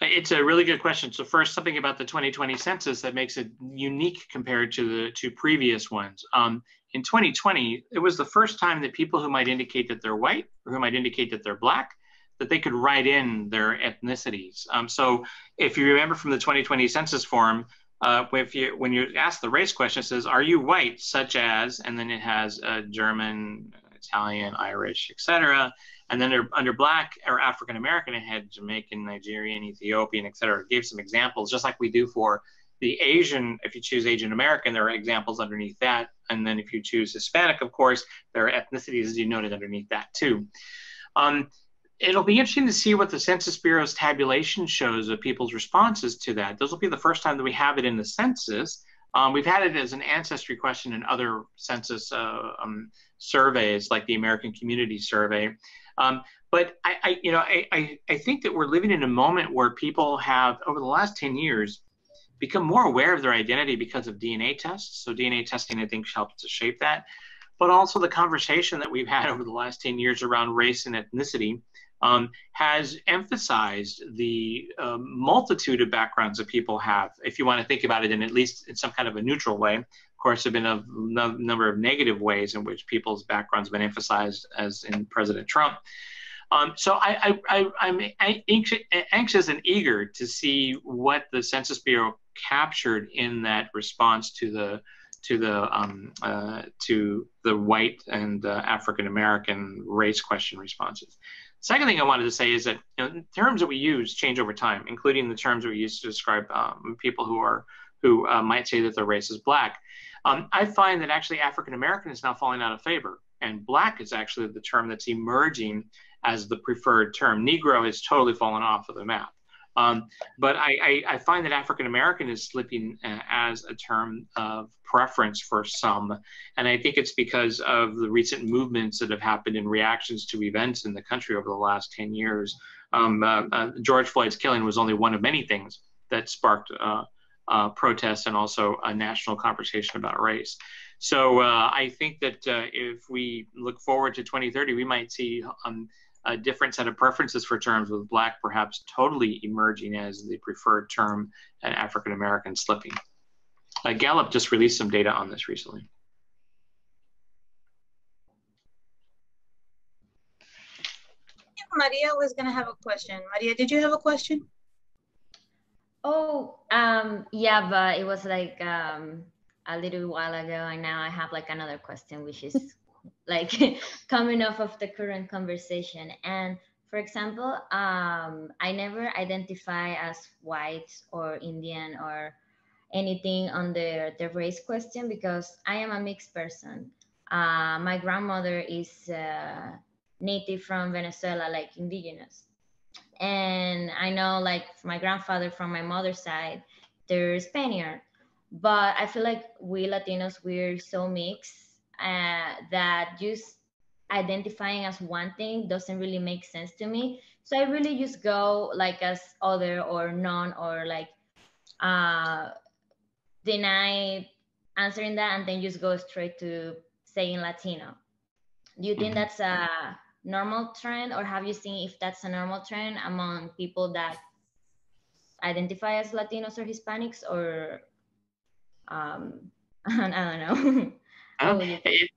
It's a really good question. So first, something about the 2020 census that makes it unique compared to the two previous ones. Um, in 2020, it was the first time that people who might indicate that they're white or who might indicate that they're black, that they could write in their ethnicities. Um, so if you remember from the 2020 census form, uh, if you when you ask the race question, it says, "Are you white?" Such as, and then it has German, Italian, Irish, etc. And then under Black or African American, it had Jamaican, Nigerian, Ethiopian, etc. It gave some examples, just like we do for the Asian. If you choose Asian American, there are examples underneath that. And then if you choose Hispanic, of course, there are ethnicities, as you noted, underneath that too. Um, it'll be interesting to see what the Census Bureau's tabulation shows of people's responses to that. Those will be the first time that we have it in the census. Um, we've had it as an ancestry question in other census uh, um, surveys, like the American Community Survey. Um, but I, I, you know, I, I, I think that we're living in a moment where people have, over the last 10 years, become more aware of their identity because of DNA tests. So DNA testing, I think, helps to shape that. But also the conversation that we've had over the last 10 years around race and ethnicity um, has emphasized the uh, multitude of backgrounds that people have. If you want to think about it in at least in some kind of a neutral way, of course, there have been a no, number of negative ways in which people's backgrounds have been emphasized, as in President Trump. Um, so I, am anxious, anxious and eager to see what the Census Bureau captured in that response to the to the um, uh, to the white and uh, African American race question responses. Second thing I wanted to say is that you know, terms that we use change over time, including the terms we use to describe um, people who are who uh, might say that their race is black. Um, I find that actually African American is now falling out of favor, and black is actually the term that's emerging as the preferred term. Negro has totally fallen off of the map. Um, but I, I, I, find that African American is slipping uh, as a term of preference for some. And I think it's because of the recent movements that have happened in reactions to events in the country over the last 10 years. Um, uh, uh, George Floyd's killing was only one of many things that sparked uh, uh, protests and also a national conversation about race. So uh, I think that if we look forward to 2030, we might see um, a different set of preferences for terms with black perhaps totally emerging as the preferred term and African American slipping. Uh, Gallup just released some data on this recently. Maria was going to have a question. Maria, did you have a question? Oh, um, yeah, but it was like um, a little while ago, and now I have like another question, which is like coming off of the current conversation. And for example, um, I never identify as white or Indian or anything on the, the race question because I am a mixed person. Uh, my grandmother is uh, native from Venezuela, like indigenous. And I know like my grandfather from my mother's side, they're Spaniard. But I feel like we Latinos, we're so mixed uh, that just identifying as one thing doesn't really make sense to me. So I really just go like as other or none or like uh, deny answering that and then just go straight to saying Latino. Do you think mm-hmm. that's a normal trend or have you seen if that's a normal trend among people that identify as Latinos or Hispanics or um, I don't know. Oh, it,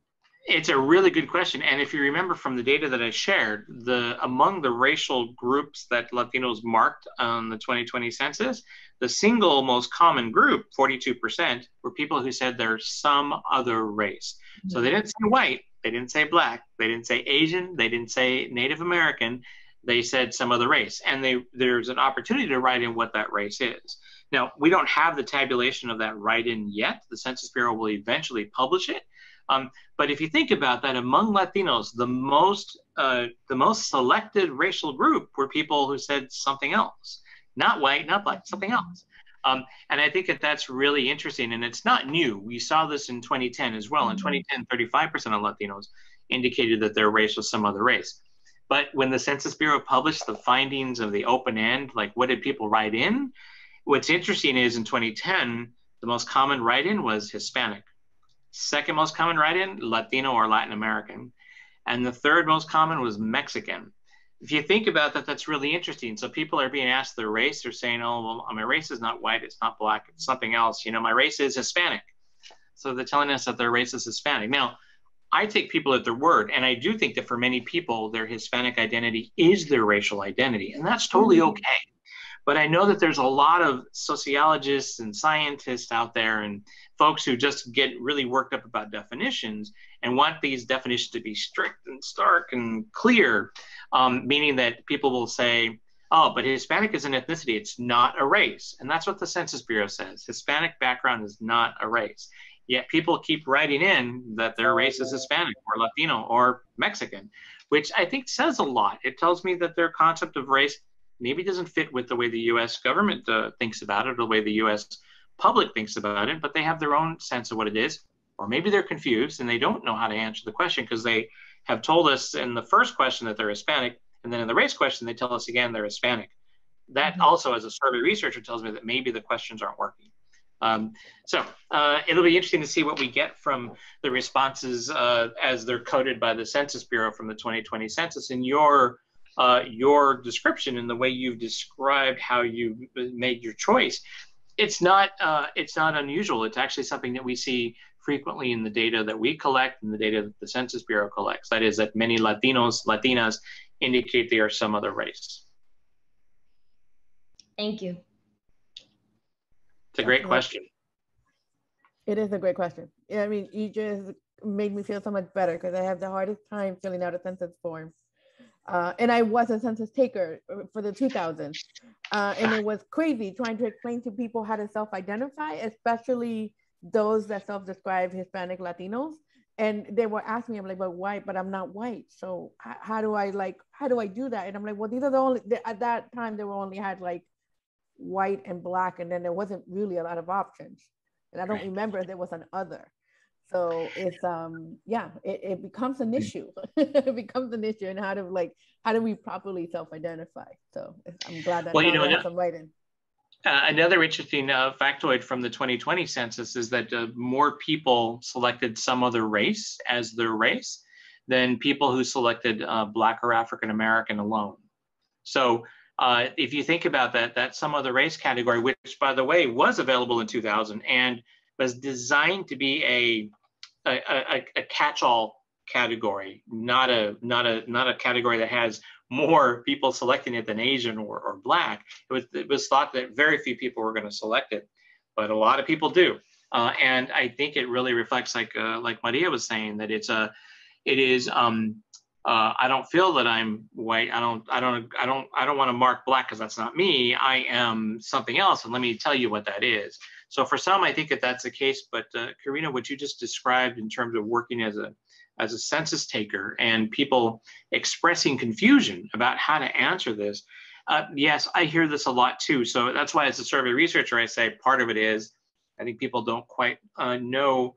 it's a really good question. And if you remember from the data that I shared, the among the racial groups that Latinos marked on the 2020 census, the single most common group, 42%, were people who said they're some other race. Mm-hmm. So they didn't say white, they didn't say black, they didn't say Asian, they didn't say Native American, they said some other race. And they there's an opportunity to write in what that race is. Now, we don't have the tabulation of that write in yet. The Census Bureau will eventually publish it. Um, but if you think about that, among Latinos, the most uh, the most selected racial group were people who said something else, not white, not black, something else. Um, and I think that that's really interesting, and it's not new. We saw this in 2010 as well. In 2010, mm-hmm. 35% of Latinos indicated that their race was some other race. But when the Census Bureau published the findings of the open end, like what did people write in? What's interesting is in 2010, the most common write in was Hispanic. Second most common write in, Latino or Latin American. And the third most common was Mexican. If you think about that, that's really interesting. So people are being asked their race. They're saying, oh, well, my race is not white, it's not black, it's something else. You know, my race is Hispanic. So they're telling us that their race is Hispanic. Now, I take people at their word, and I do think that for many people, their Hispanic identity is their racial identity, and that's totally mm-hmm. okay. But I know that there's a lot of sociologists and scientists out there and folks who just get really worked up about definitions and want these definitions to be strict and stark and clear, um, meaning that people will say, oh, but Hispanic is an ethnicity, it's not a race. And that's what the Census Bureau says. Hispanic background is not a race. Yet people keep writing in that their race is Hispanic or Latino or Mexican, which I think says a lot. It tells me that their concept of race maybe doesn't fit with the way the U.S. government uh, thinks about it, or the way the U.S. public thinks about it, but they have their own sense of what it is, or maybe they're confused and they don't know how to answer the question because they have told us in the first question that they're Hispanic, and then in the race question they tell us again they're Hispanic. That mm-hmm. also, as a survey researcher, tells me that maybe the questions aren't working. Um, so uh, it'll be interesting to see what we get from the responses uh, as they're coded by the Census Bureau from the 2020 census. In your uh, your description and the way you've described how you made your choice, it's not uh, it's not unusual. It's actually something that we see frequently in the data that we collect and the data that the Census Bureau collects. That is that many Latinos, Latinas indicate they are some other race. Thank you. It's a great question. It is a great question. Yeah, I mean, you just made me feel so much better because I have the hardest time filling out a census form Uh, and I was a census taker for the 2000s. Uh, and it was crazy trying to explain to people how to self identify, especially those that self describe Hispanic Latinos. And they were asking me, I'm like, but white, but I'm not white. So how, how do I like, how do I do that? And I'm like, well, these are the only, they, at that time, they were only had like white and black, and then there wasn't really a lot of options. And I don't remember there was an other. So it's um yeah, it, it becomes an issue. it becomes an issue and how to like how do we properly self-identify? So I'm glad that well, you know, some writing. Uh, another interesting uh, factoid from the 2020 census is that uh, more people selected some other race as their race than people who selected uh, Black or African American alone. So uh, if you think about that, that some other race category, which by the way was available in 2000 and was designed to be a a, a, a catch-all category, not a not a not a category that has more people selecting it than Asian or, or black. It was it was thought that very few people were going to select it, but a lot of people do. Uh, and I think it really reflects, like uh, like Maria was saying, that it's a it is um, uh, I don't feel that I'm white. I don't, I don't, I don't, I don't want to mark black because that's not me. I am something else, and let me tell you what that is. So for some, I think that that's the case. But uh, Karina, what you just described in terms of working as a as a census taker and people expressing confusion about how to answer this, uh, yes, I hear this a lot too. So that's why, as a survey researcher, I say part of it is I think people don't quite uh, know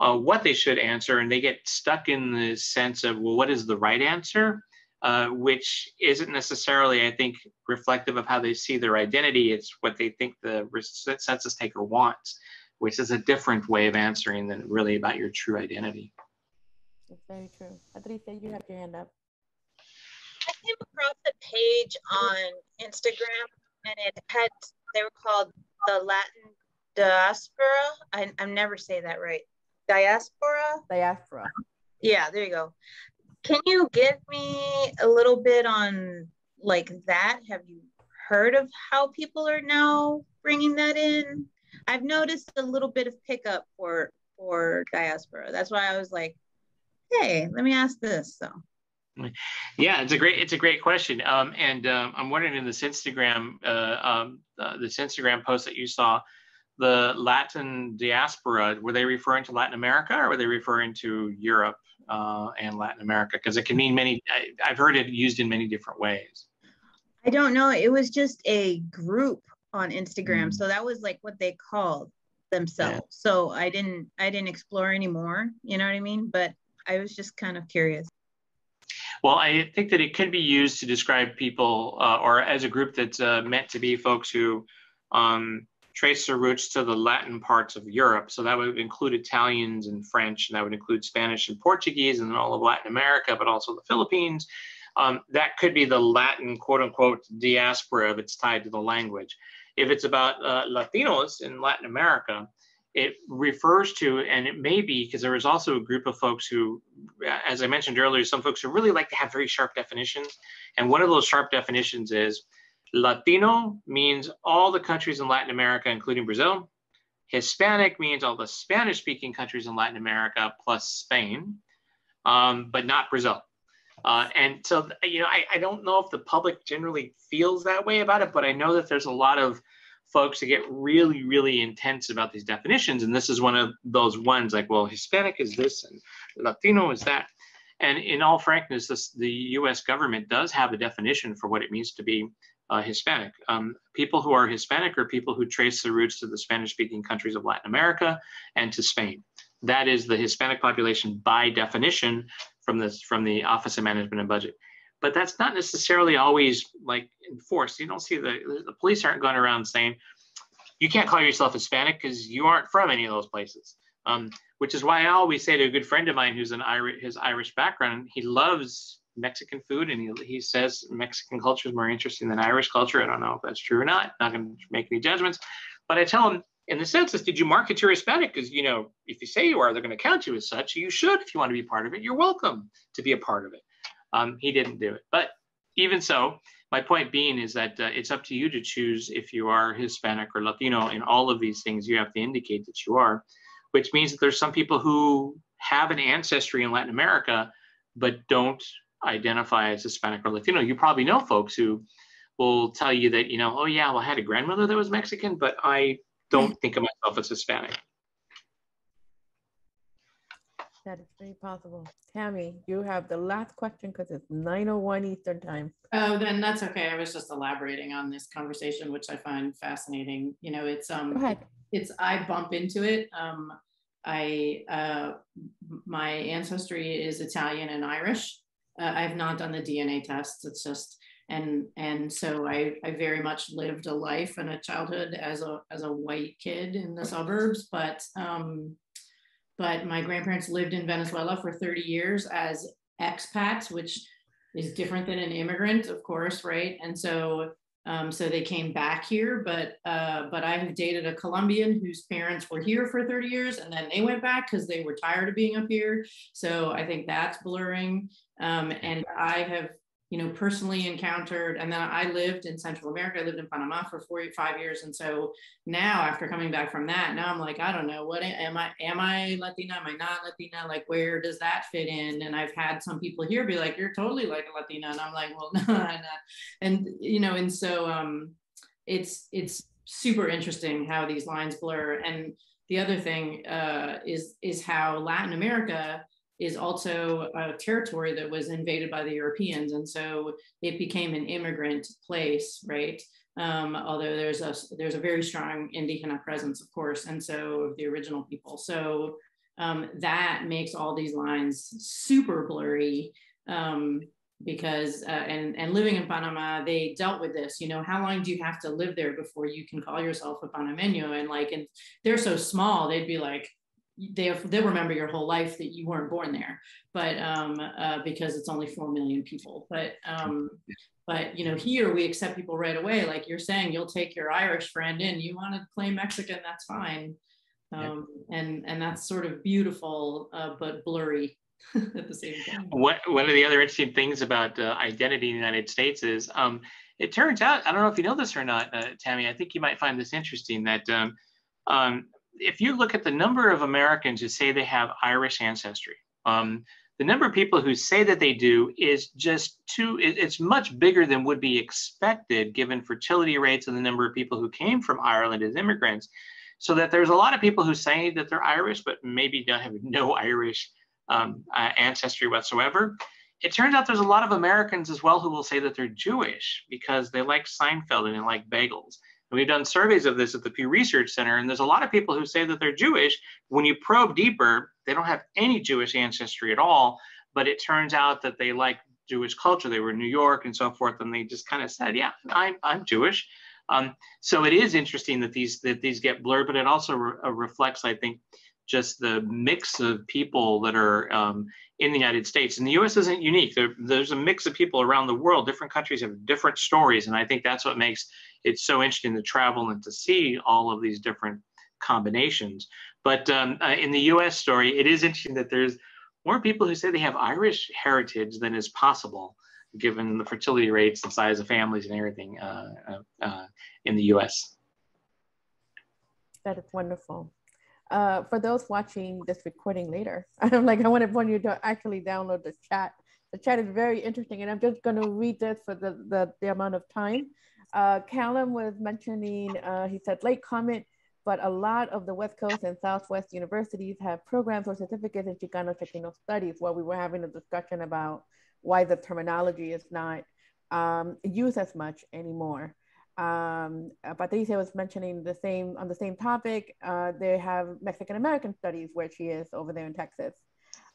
uh, what they should answer, and they get stuck in the sense of, well, what is the right answer? Uh, which isn't necessarily, I think, reflective of how they see their identity. It's what they think the census taker wants, which is a different way of answering than really about your true identity. That's very true. Patricia, you have your hand up. I came across a page on Instagram, and it had they were called the Latin diaspora. I, I never say that right diaspora. Diaspora. Yeah, there you go. Can you give me a little bit on like that? Have you heard of how people are now bringing that in? I've noticed a little bit of pickup for for diaspora. That's why I was like, hey, let me ask this. So. Yeah, it's a great it's a great question. Um, and um, I'm wondering in this Instagram uh, um, uh, this Instagram post that you saw, the Latin diaspora, were they referring to Latin America or were they referring to Europe uh, and Latin America? Because it can mean many, I, have heard it used in many different ways. I don't know. It was just a group on Instagram. Mm. So that was like what they called themselves. Yeah. So I didn't, I didn't explore anymore. You know what I mean? But I was just kind of curious. Well, I think that it could be used to describe people uh, or as a group that's uh, meant to be folks who um, trace their roots to the Latin parts of Europe. So that would include Italians and French, and that would include Spanish and Portuguese and then all of Latin America, but also the Philippines. Um, that could be the Latin quote unquote diaspora if it's tied to the language. If it's about uh, Latinos in Latin America, it refers to, and it may be because there is also a group of folks who, as I mentioned earlier, some folks who really like to have very sharp definitions. And one of those sharp definitions is Latino means all the countries in Latin America, including Brazil. Hispanic means all the Spanish speaking countries in Latin America plus Spain, um, but not Brazil. Uh, and so, you know, I, I don't know if the public generally feels that way about it, but I know that there's a lot of folks that get really, really intense about these definitions. And this is one of those ones like, well, Hispanic is this and Latino is that. And in all frankness, this, the US government does have a definition for what it means to be uh, Hispanic. Um, people who are Hispanic are people who trace their roots to the Spanish speaking countries of Latin America and to Spain. That is the Hispanic population by definition from this from the Office of Management and Budget. But that's not necessarily always like enforced. You don't see the the police aren't going around saying you can't call yourself Hispanic because you aren't from any of those places. Um, which is why I always say to a good friend of mine who's an Irish, his Irish background, he loves Mexican food, and he, he says Mexican culture is more interesting than Irish culture. I don't know if that's true or not. Not going to make any judgments, but I tell him in the census, did you mark it you're Hispanic? Because you know, if you say you are, they're going to count you as such. You should, if you want to be part of it. You're welcome to be a part of it. Um, he didn't do it, but even so, my point being is that uh, it's up to you to choose if you are Hispanic or Latino. In all of these things, you have to indicate that you are, which means that there's some people who have an ancestry in Latin America, but don't identify as Hispanic or Latino. You probably know folks who will tell you that, you know, oh yeah, well, I had a grandmother that was Mexican, but I don't think of myself as Hispanic. That is very possible. Tammy, you have the last question because it's 9.01 Eastern time. Oh, then that's okay. I was just elaborating on this conversation, which I find fascinating. You know, it's um it's I bump into it. Um I uh my ancestry is Italian and Irish. Uh, I've not done the DNA tests. It's just and and so I, I very much lived a life and a childhood as a as a white kid in the suburbs, but um but my grandparents lived in Venezuela for 30 years as expats, which is different than an immigrant, of course, right? And so um, so they came back here, but uh, but I have dated a Colombian whose parents were here for 30 years, and then they went back because they were tired of being up here. So I think that's blurring. Um, and I have you know, personally encountered, and then I lived in Central America. I lived in Panama for four, five years. And so now after coming back from that, now I'm like, I don't know, what am I, am I Latina? Am I not Latina? Like, where does that fit in? And I've had some people here be like, you're totally like a Latina. And I'm like, well, no, I'm not. And, you know, and so um, it's, it's super interesting how these lines blur. And the other thing uh, is, is how Latin America, is also a territory that was invaded by the Europeans. And so it became an immigrant place, right? Um, although there's a, there's a very strong Indigena presence, of course, and so the original people. So um, that makes all these lines super blurry um, because, uh, and, and living in Panama, they dealt with this, you know, how long do you have to live there before you can call yourself a Panameño? And like, and they're so small, they'd be like, they they'll remember your whole life that you weren't born there, but um, uh, because it's only four million people. But um, but you know here we accept people right away. Like you're saying, you'll take your Irish friend in. You want to play Mexican, that's fine. Um, yeah. and and that's sort of beautiful uh, but blurry at the same time. What, one of the other interesting things about uh, identity in the United States is um, it turns out I don't know if you know this or not, uh, Tammy. I think you might find this interesting that um, um, if you look at the number of Americans who say they have Irish ancestry, um, the number of people who say that they do is just too, it, it's much bigger than would be expected given fertility rates and the number of people who came from Ireland as immigrants. So that there's a lot of people who say that they're Irish, but maybe don't have no Irish um, uh, ancestry whatsoever. It turns out there's a lot of Americans as well who will say that they're Jewish because they like Seinfeld and they like bagels. And we've done surveys of this at the Pew Research Center, and there's a lot of people who say that they're Jewish. When you probe deeper, they don't have any Jewish ancestry at all, but it turns out that they like Jewish culture. They were in New York and so forth, and they just kind of said, "Yeah, I'm, I'm Jewish." Um, so it is interesting that these that these get blurred, but it also re- uh, reflects, I think, just the mix of people that are um, in the United States. And the U.S. isn't unique. There, there's a mix of people around the world. Different countries have different stories, and I think that's what makes it's so interesting to travel and to see all of these different combinations. But um, uh, in the US story, it is interesting that there's more people who say they have Irish heritage than is possible, given the fertility rates, the size of families, and everything uh, uh, uh in the US. That is wonderful. Uh, for those watching this recording later, I'm like, I want to want you to actually download the chat. The chat is very interesting, and I'm just going to read this for the, the, the amount of time. Uh, Callum was mentioning, uh, he said late comment, but a lot of the West Coast and Southwest universities have programs or certificates in Chicano Chicano studies while we were having a discussion about why the terminology is not um, used as much anymore. Um, Patricia was mentioning the same on the same topic. Uh, they have Mexican American studies where she is over there in Texas.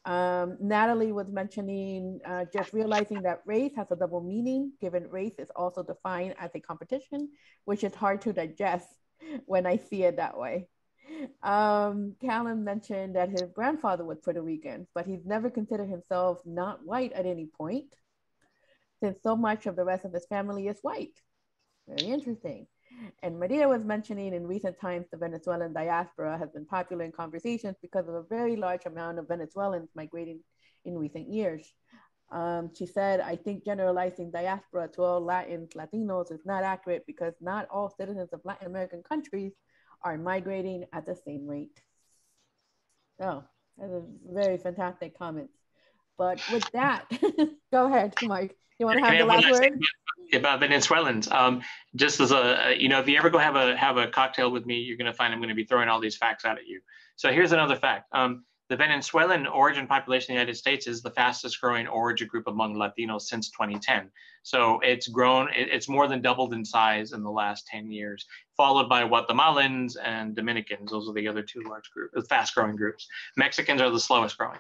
Um, Natalie was mentioning uh, just realizing that race has a double meaning, given race is also defined as a competition, which is hard to digest when I see it that way. Um, Callan mentioned that his grandfather was Puerto Rican, but he's never considered himself not white at any point, since so much of the rest of his family is white. Very interesting. And Maria was mentioning in recent times the Venezuelan diaspora has been popular in conversations because of a very large amount of Venezuelans migrating in recent years. Um, she said, I think generalizing diaspora to all Latins, Latinos is not accurate because not all citizens of Latin American countries are migrating at the same rate. Oh, that is very fantastic comments. But with that, go ahead, Mike. You want to have the last word? About Venezuelans, um, just as a you know, if you ever go have a have a cocktail with me, you're going to find I'm going to be throwing all these facts out at you. So here's another fact. Um, the Venezuelan origin population in the United States is the fastest growing origin group among Latinos since 2010. So it's grown, it's more than doubled in size in the last 10 years, followed by Guatemalans and Dominicans. Those are the other two large groups, fast growing groups. Mexicans are the slowest growing.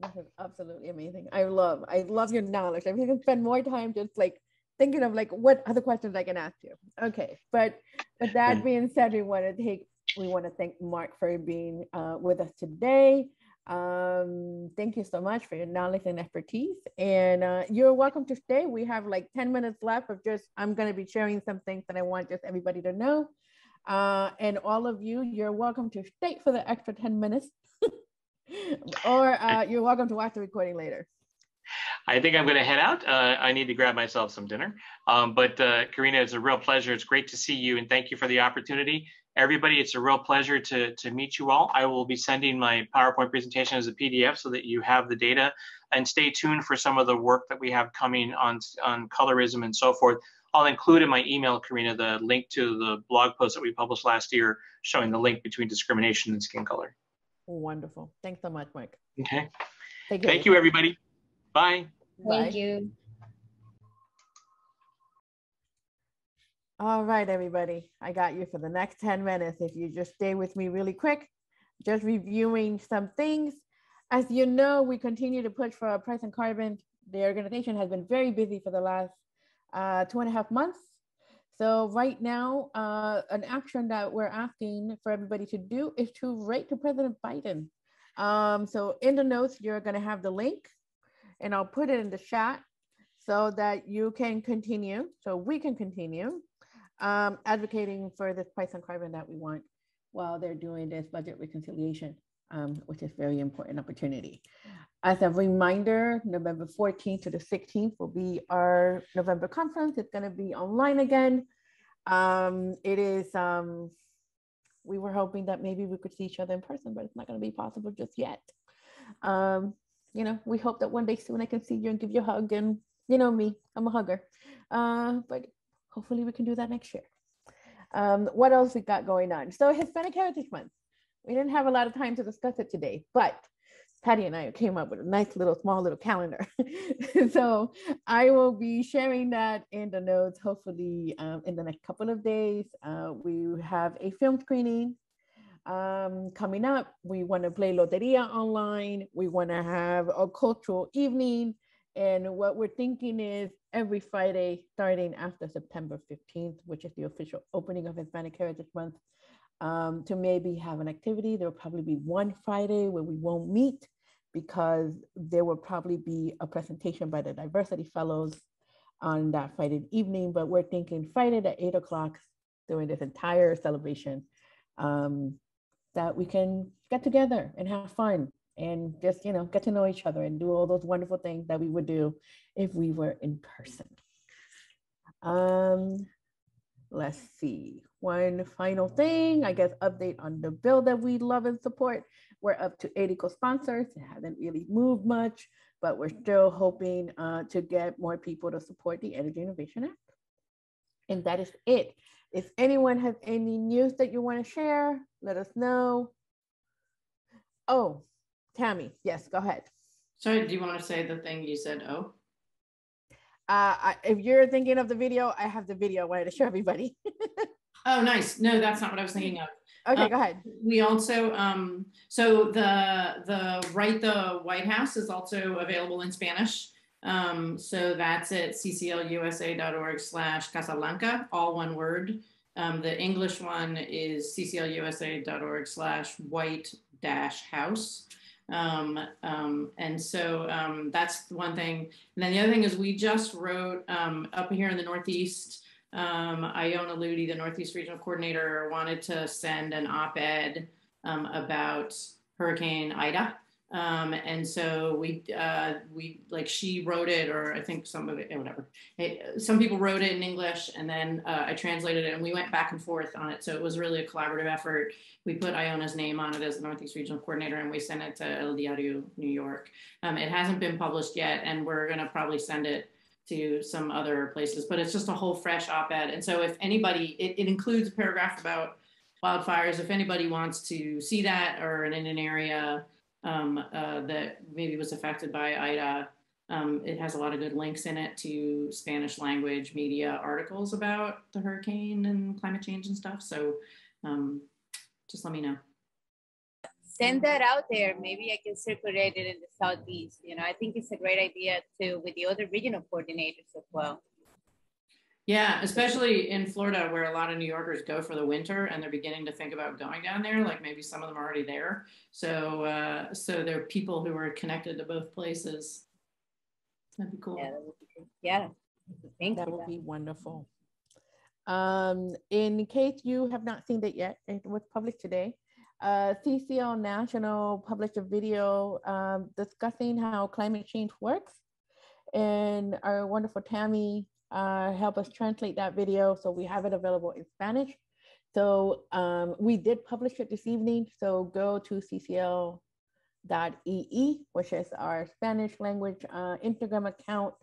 That is absolutely amazing. I love, I love your knowledge. I mean, you can spend more time just like thinking of like what other questions I can ask you. Okay, but with that being said, we want to take we want to thank Mark for being uh, with us today. Um, thank you so much for your knowledge and expertise. And uh, you're welcome to stay. We have like 10 minutes left of just, I'm going to be sharing some things that I want just everybody to know. Uh, and all of you, you're welcome to stay for the extra 10 minutes. or uh, you're welcome to watch the recording later. I think I'm going to head out. Uh, I need to grab myself some dinner. Um, but uh, Karina, it's a real pleasure. It's great to see you, and thank you for the opportunity everybody, it's a real pleasure to, to meet you all. I will be sending my PowerPoint presentation as a PDF so that you have the data and stay tuned for some of the work that we have coming on, on colorism and so forth. I'll include in my email, Karina, the link to the blog post that we published last year showing the link between discrimination and skin color. Wonderful. Thanks so much, Mike. Okay. Thank you, Thank you everybody. Bye. Thank Bye. you. All right, everybody. I got you for the next 10 minutes. If you just stay with me really quick, just reviewing some things. As you know, we continue to push for a price on carbon. The organization has been very busy for the last uh, two and a half months. So right now, uh, an action that we're asking for everybody to do is to write to President Biden. Um, so in the notes, you're gonna have the link and I'll put it in the chat so that you can continue, so we can continue um, advocating for this price on carbon that we want while they're doing this budget reconciliation, um, which is very important opportunity. As a reminder, November 14th to the 16th will be our November conference. It's going to be online again. Um, it is, um, we were hoping that maybe we could see each other in person, but it's not going to be possible just yet. Um, you know, we hope that one day soon I can see you and give you a hug. And you know me, I'm a hugger. Uh, but hopefully we can do that next year. Um, what else we got going on? So Hispanic Heritage Month. We didn't have a lot of time to discuss it today, but Patty and I came up with a nice little small little calendar. so I will be sharing that in the notes, hopefully um, in the next couple of days. Uh, we have a film screening um, coming up. We want to play Loteria online. We want to have a cultural evening. And what we're thinking is every Friday, starting after September 15th, which is the official opening of Hispanic Heritage Month, um, to maybe have an activity. There will probably be one Friday where we won't meet because there will probably be a presentation by the Diversity Fellows on that Friday evening, but we're thinking Friday at eight o'clock during this entire celebration um, that we can get together and have fun and just you know get to know each other and do all those wonderful things that we would do if we were in person. Um let's see one final thing i guess update on the bill that we love and support we're up to 80 co-sponsors it hasn't really moved much but we're still hoping uh, to get more people to support the energy innovation act and that is it if anyone has any news that you want to share let us know oh Tammy, yes, go ahead. Sorry, do you want to say the thing you said? Oh. Uh, I, if you're thinking of the video, I have the video. I wanted to show everybody. oh, nice. No, that's not what I was thinking of. Okay, um, go ahead. We also, um, so the the Write the White House is also available in Spanish. Um, so that's at cclusa.org slash Casablanca, all one word. Um, the English one is cclusa.org slash white dash house. Um, um, and so um, that's one thing. And then the other thing is we just wrote um, up here in the Northeast, um, Iona Ludi, the Northeast Regional Coordinator, wanted to send an op-ed um, about Hurricane Ida Um, and so we, uh, we like she wrote it, or I think some of it, whatever. It, some people wrote it in English, and then uh, I translated it, and we went back and forth on it. So it was really a collaborative effort. We put Iona's name on it as the Northeast Regional Coordinator, and we sent it to El Diario New York. Um, it hasn't been published yet, and we're gonna probably send it to some other places, but it's just a whole fresh op-ed. And so if anybody, it, it includes a paragraph about wildfires. If anybody wants to see that or in an area um, uh, that maybe was affected by Ida. Um, it has a lot of good links in it to Spanish language media articles about the hurricane and climate change and stuff. So um, just let me know. Send that out there. Maybe I can circulate it in the Southeast. You know, I think it's a great idea too with the other regional coordinators as well. Yeah, especially in Florida, where a lot of New Yorkers go for the winter, and they're beginning to think about going down there. Like maybe some of them are already there. So, uh, so there are people who are connected to both places. That'd be cool. Yeah, that would be, yeah. Thank that would be wonderful. Um, in case you have not seen it yet, it was published today. Uh, CCL National published a video um, discussing how climate change works. And our wonderful Tammy uh, help us translate that video. So we have it available in Spanish. So um, we did publish it this evening. So go to ccl.ee, which is our Spanish language uh, Instagram account,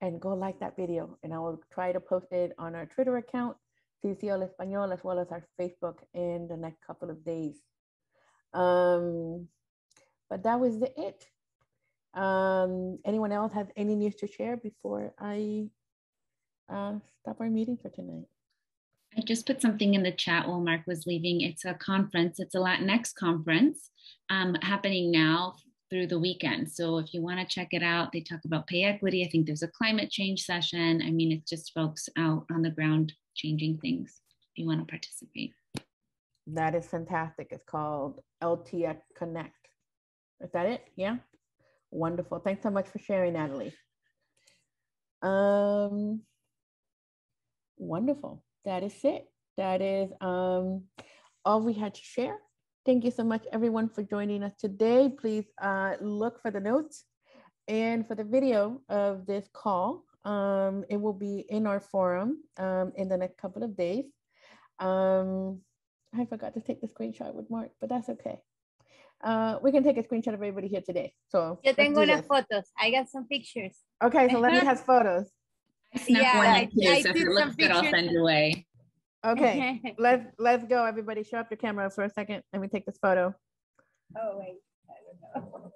and go like that video. And I will try to post it on our Twitter account, CCL Espanol, as well as our Facebook in the next couple of days. Um, but that was the it. Um, anyone else have any news to share before I uh, stop our meeting for tonight. I just put something in the chat while Mark was leaving. It's a conference, it's a Latinx conference um, happening now through the weekend. So if you want to check it out, they talk about pay equity. I think there's a climate change session. I mean, it's just folks out on the ground changing things if you want to participate. That is fantastic. It's called LTX Connect. Is that it? Yeah. Wonderful. Thanks so much for sharing, Natalie. Um, Wonderful. That is it. That is um, all we had to share. Thank you so much, everyone, for joining us today. Please uh, look for the notes and for the video of this call. Um, it will be in our forum um, in the next couple of days. Um, I forgot to take the screenshot with Mark, but that's okay. Uh, we can take a screenshot of everybody here today. So yo tengo unas fotos. I got some pictures. Okay, so let me have photos. I snuck yeah, one I, too, I so if it looks good, I'll send it away. Okay, let's let's go, everybody. Show up your camera for a second. Let me take this photo. Oh wait, I don't know.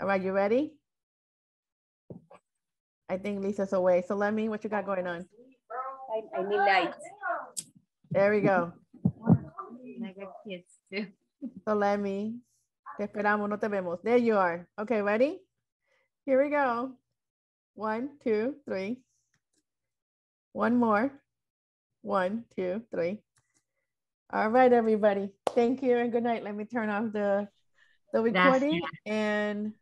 All right, you ready? I think Lisa's away. So let me, what you got going on? I, I need lights. There we go. I got kids too. So let me Te esperamos, no te vemos. There you are. Okay, ready? Here we go. One, two, three. One more. One, two, three. All right, everybody. Thank you and good night. Let me turn off the the recording and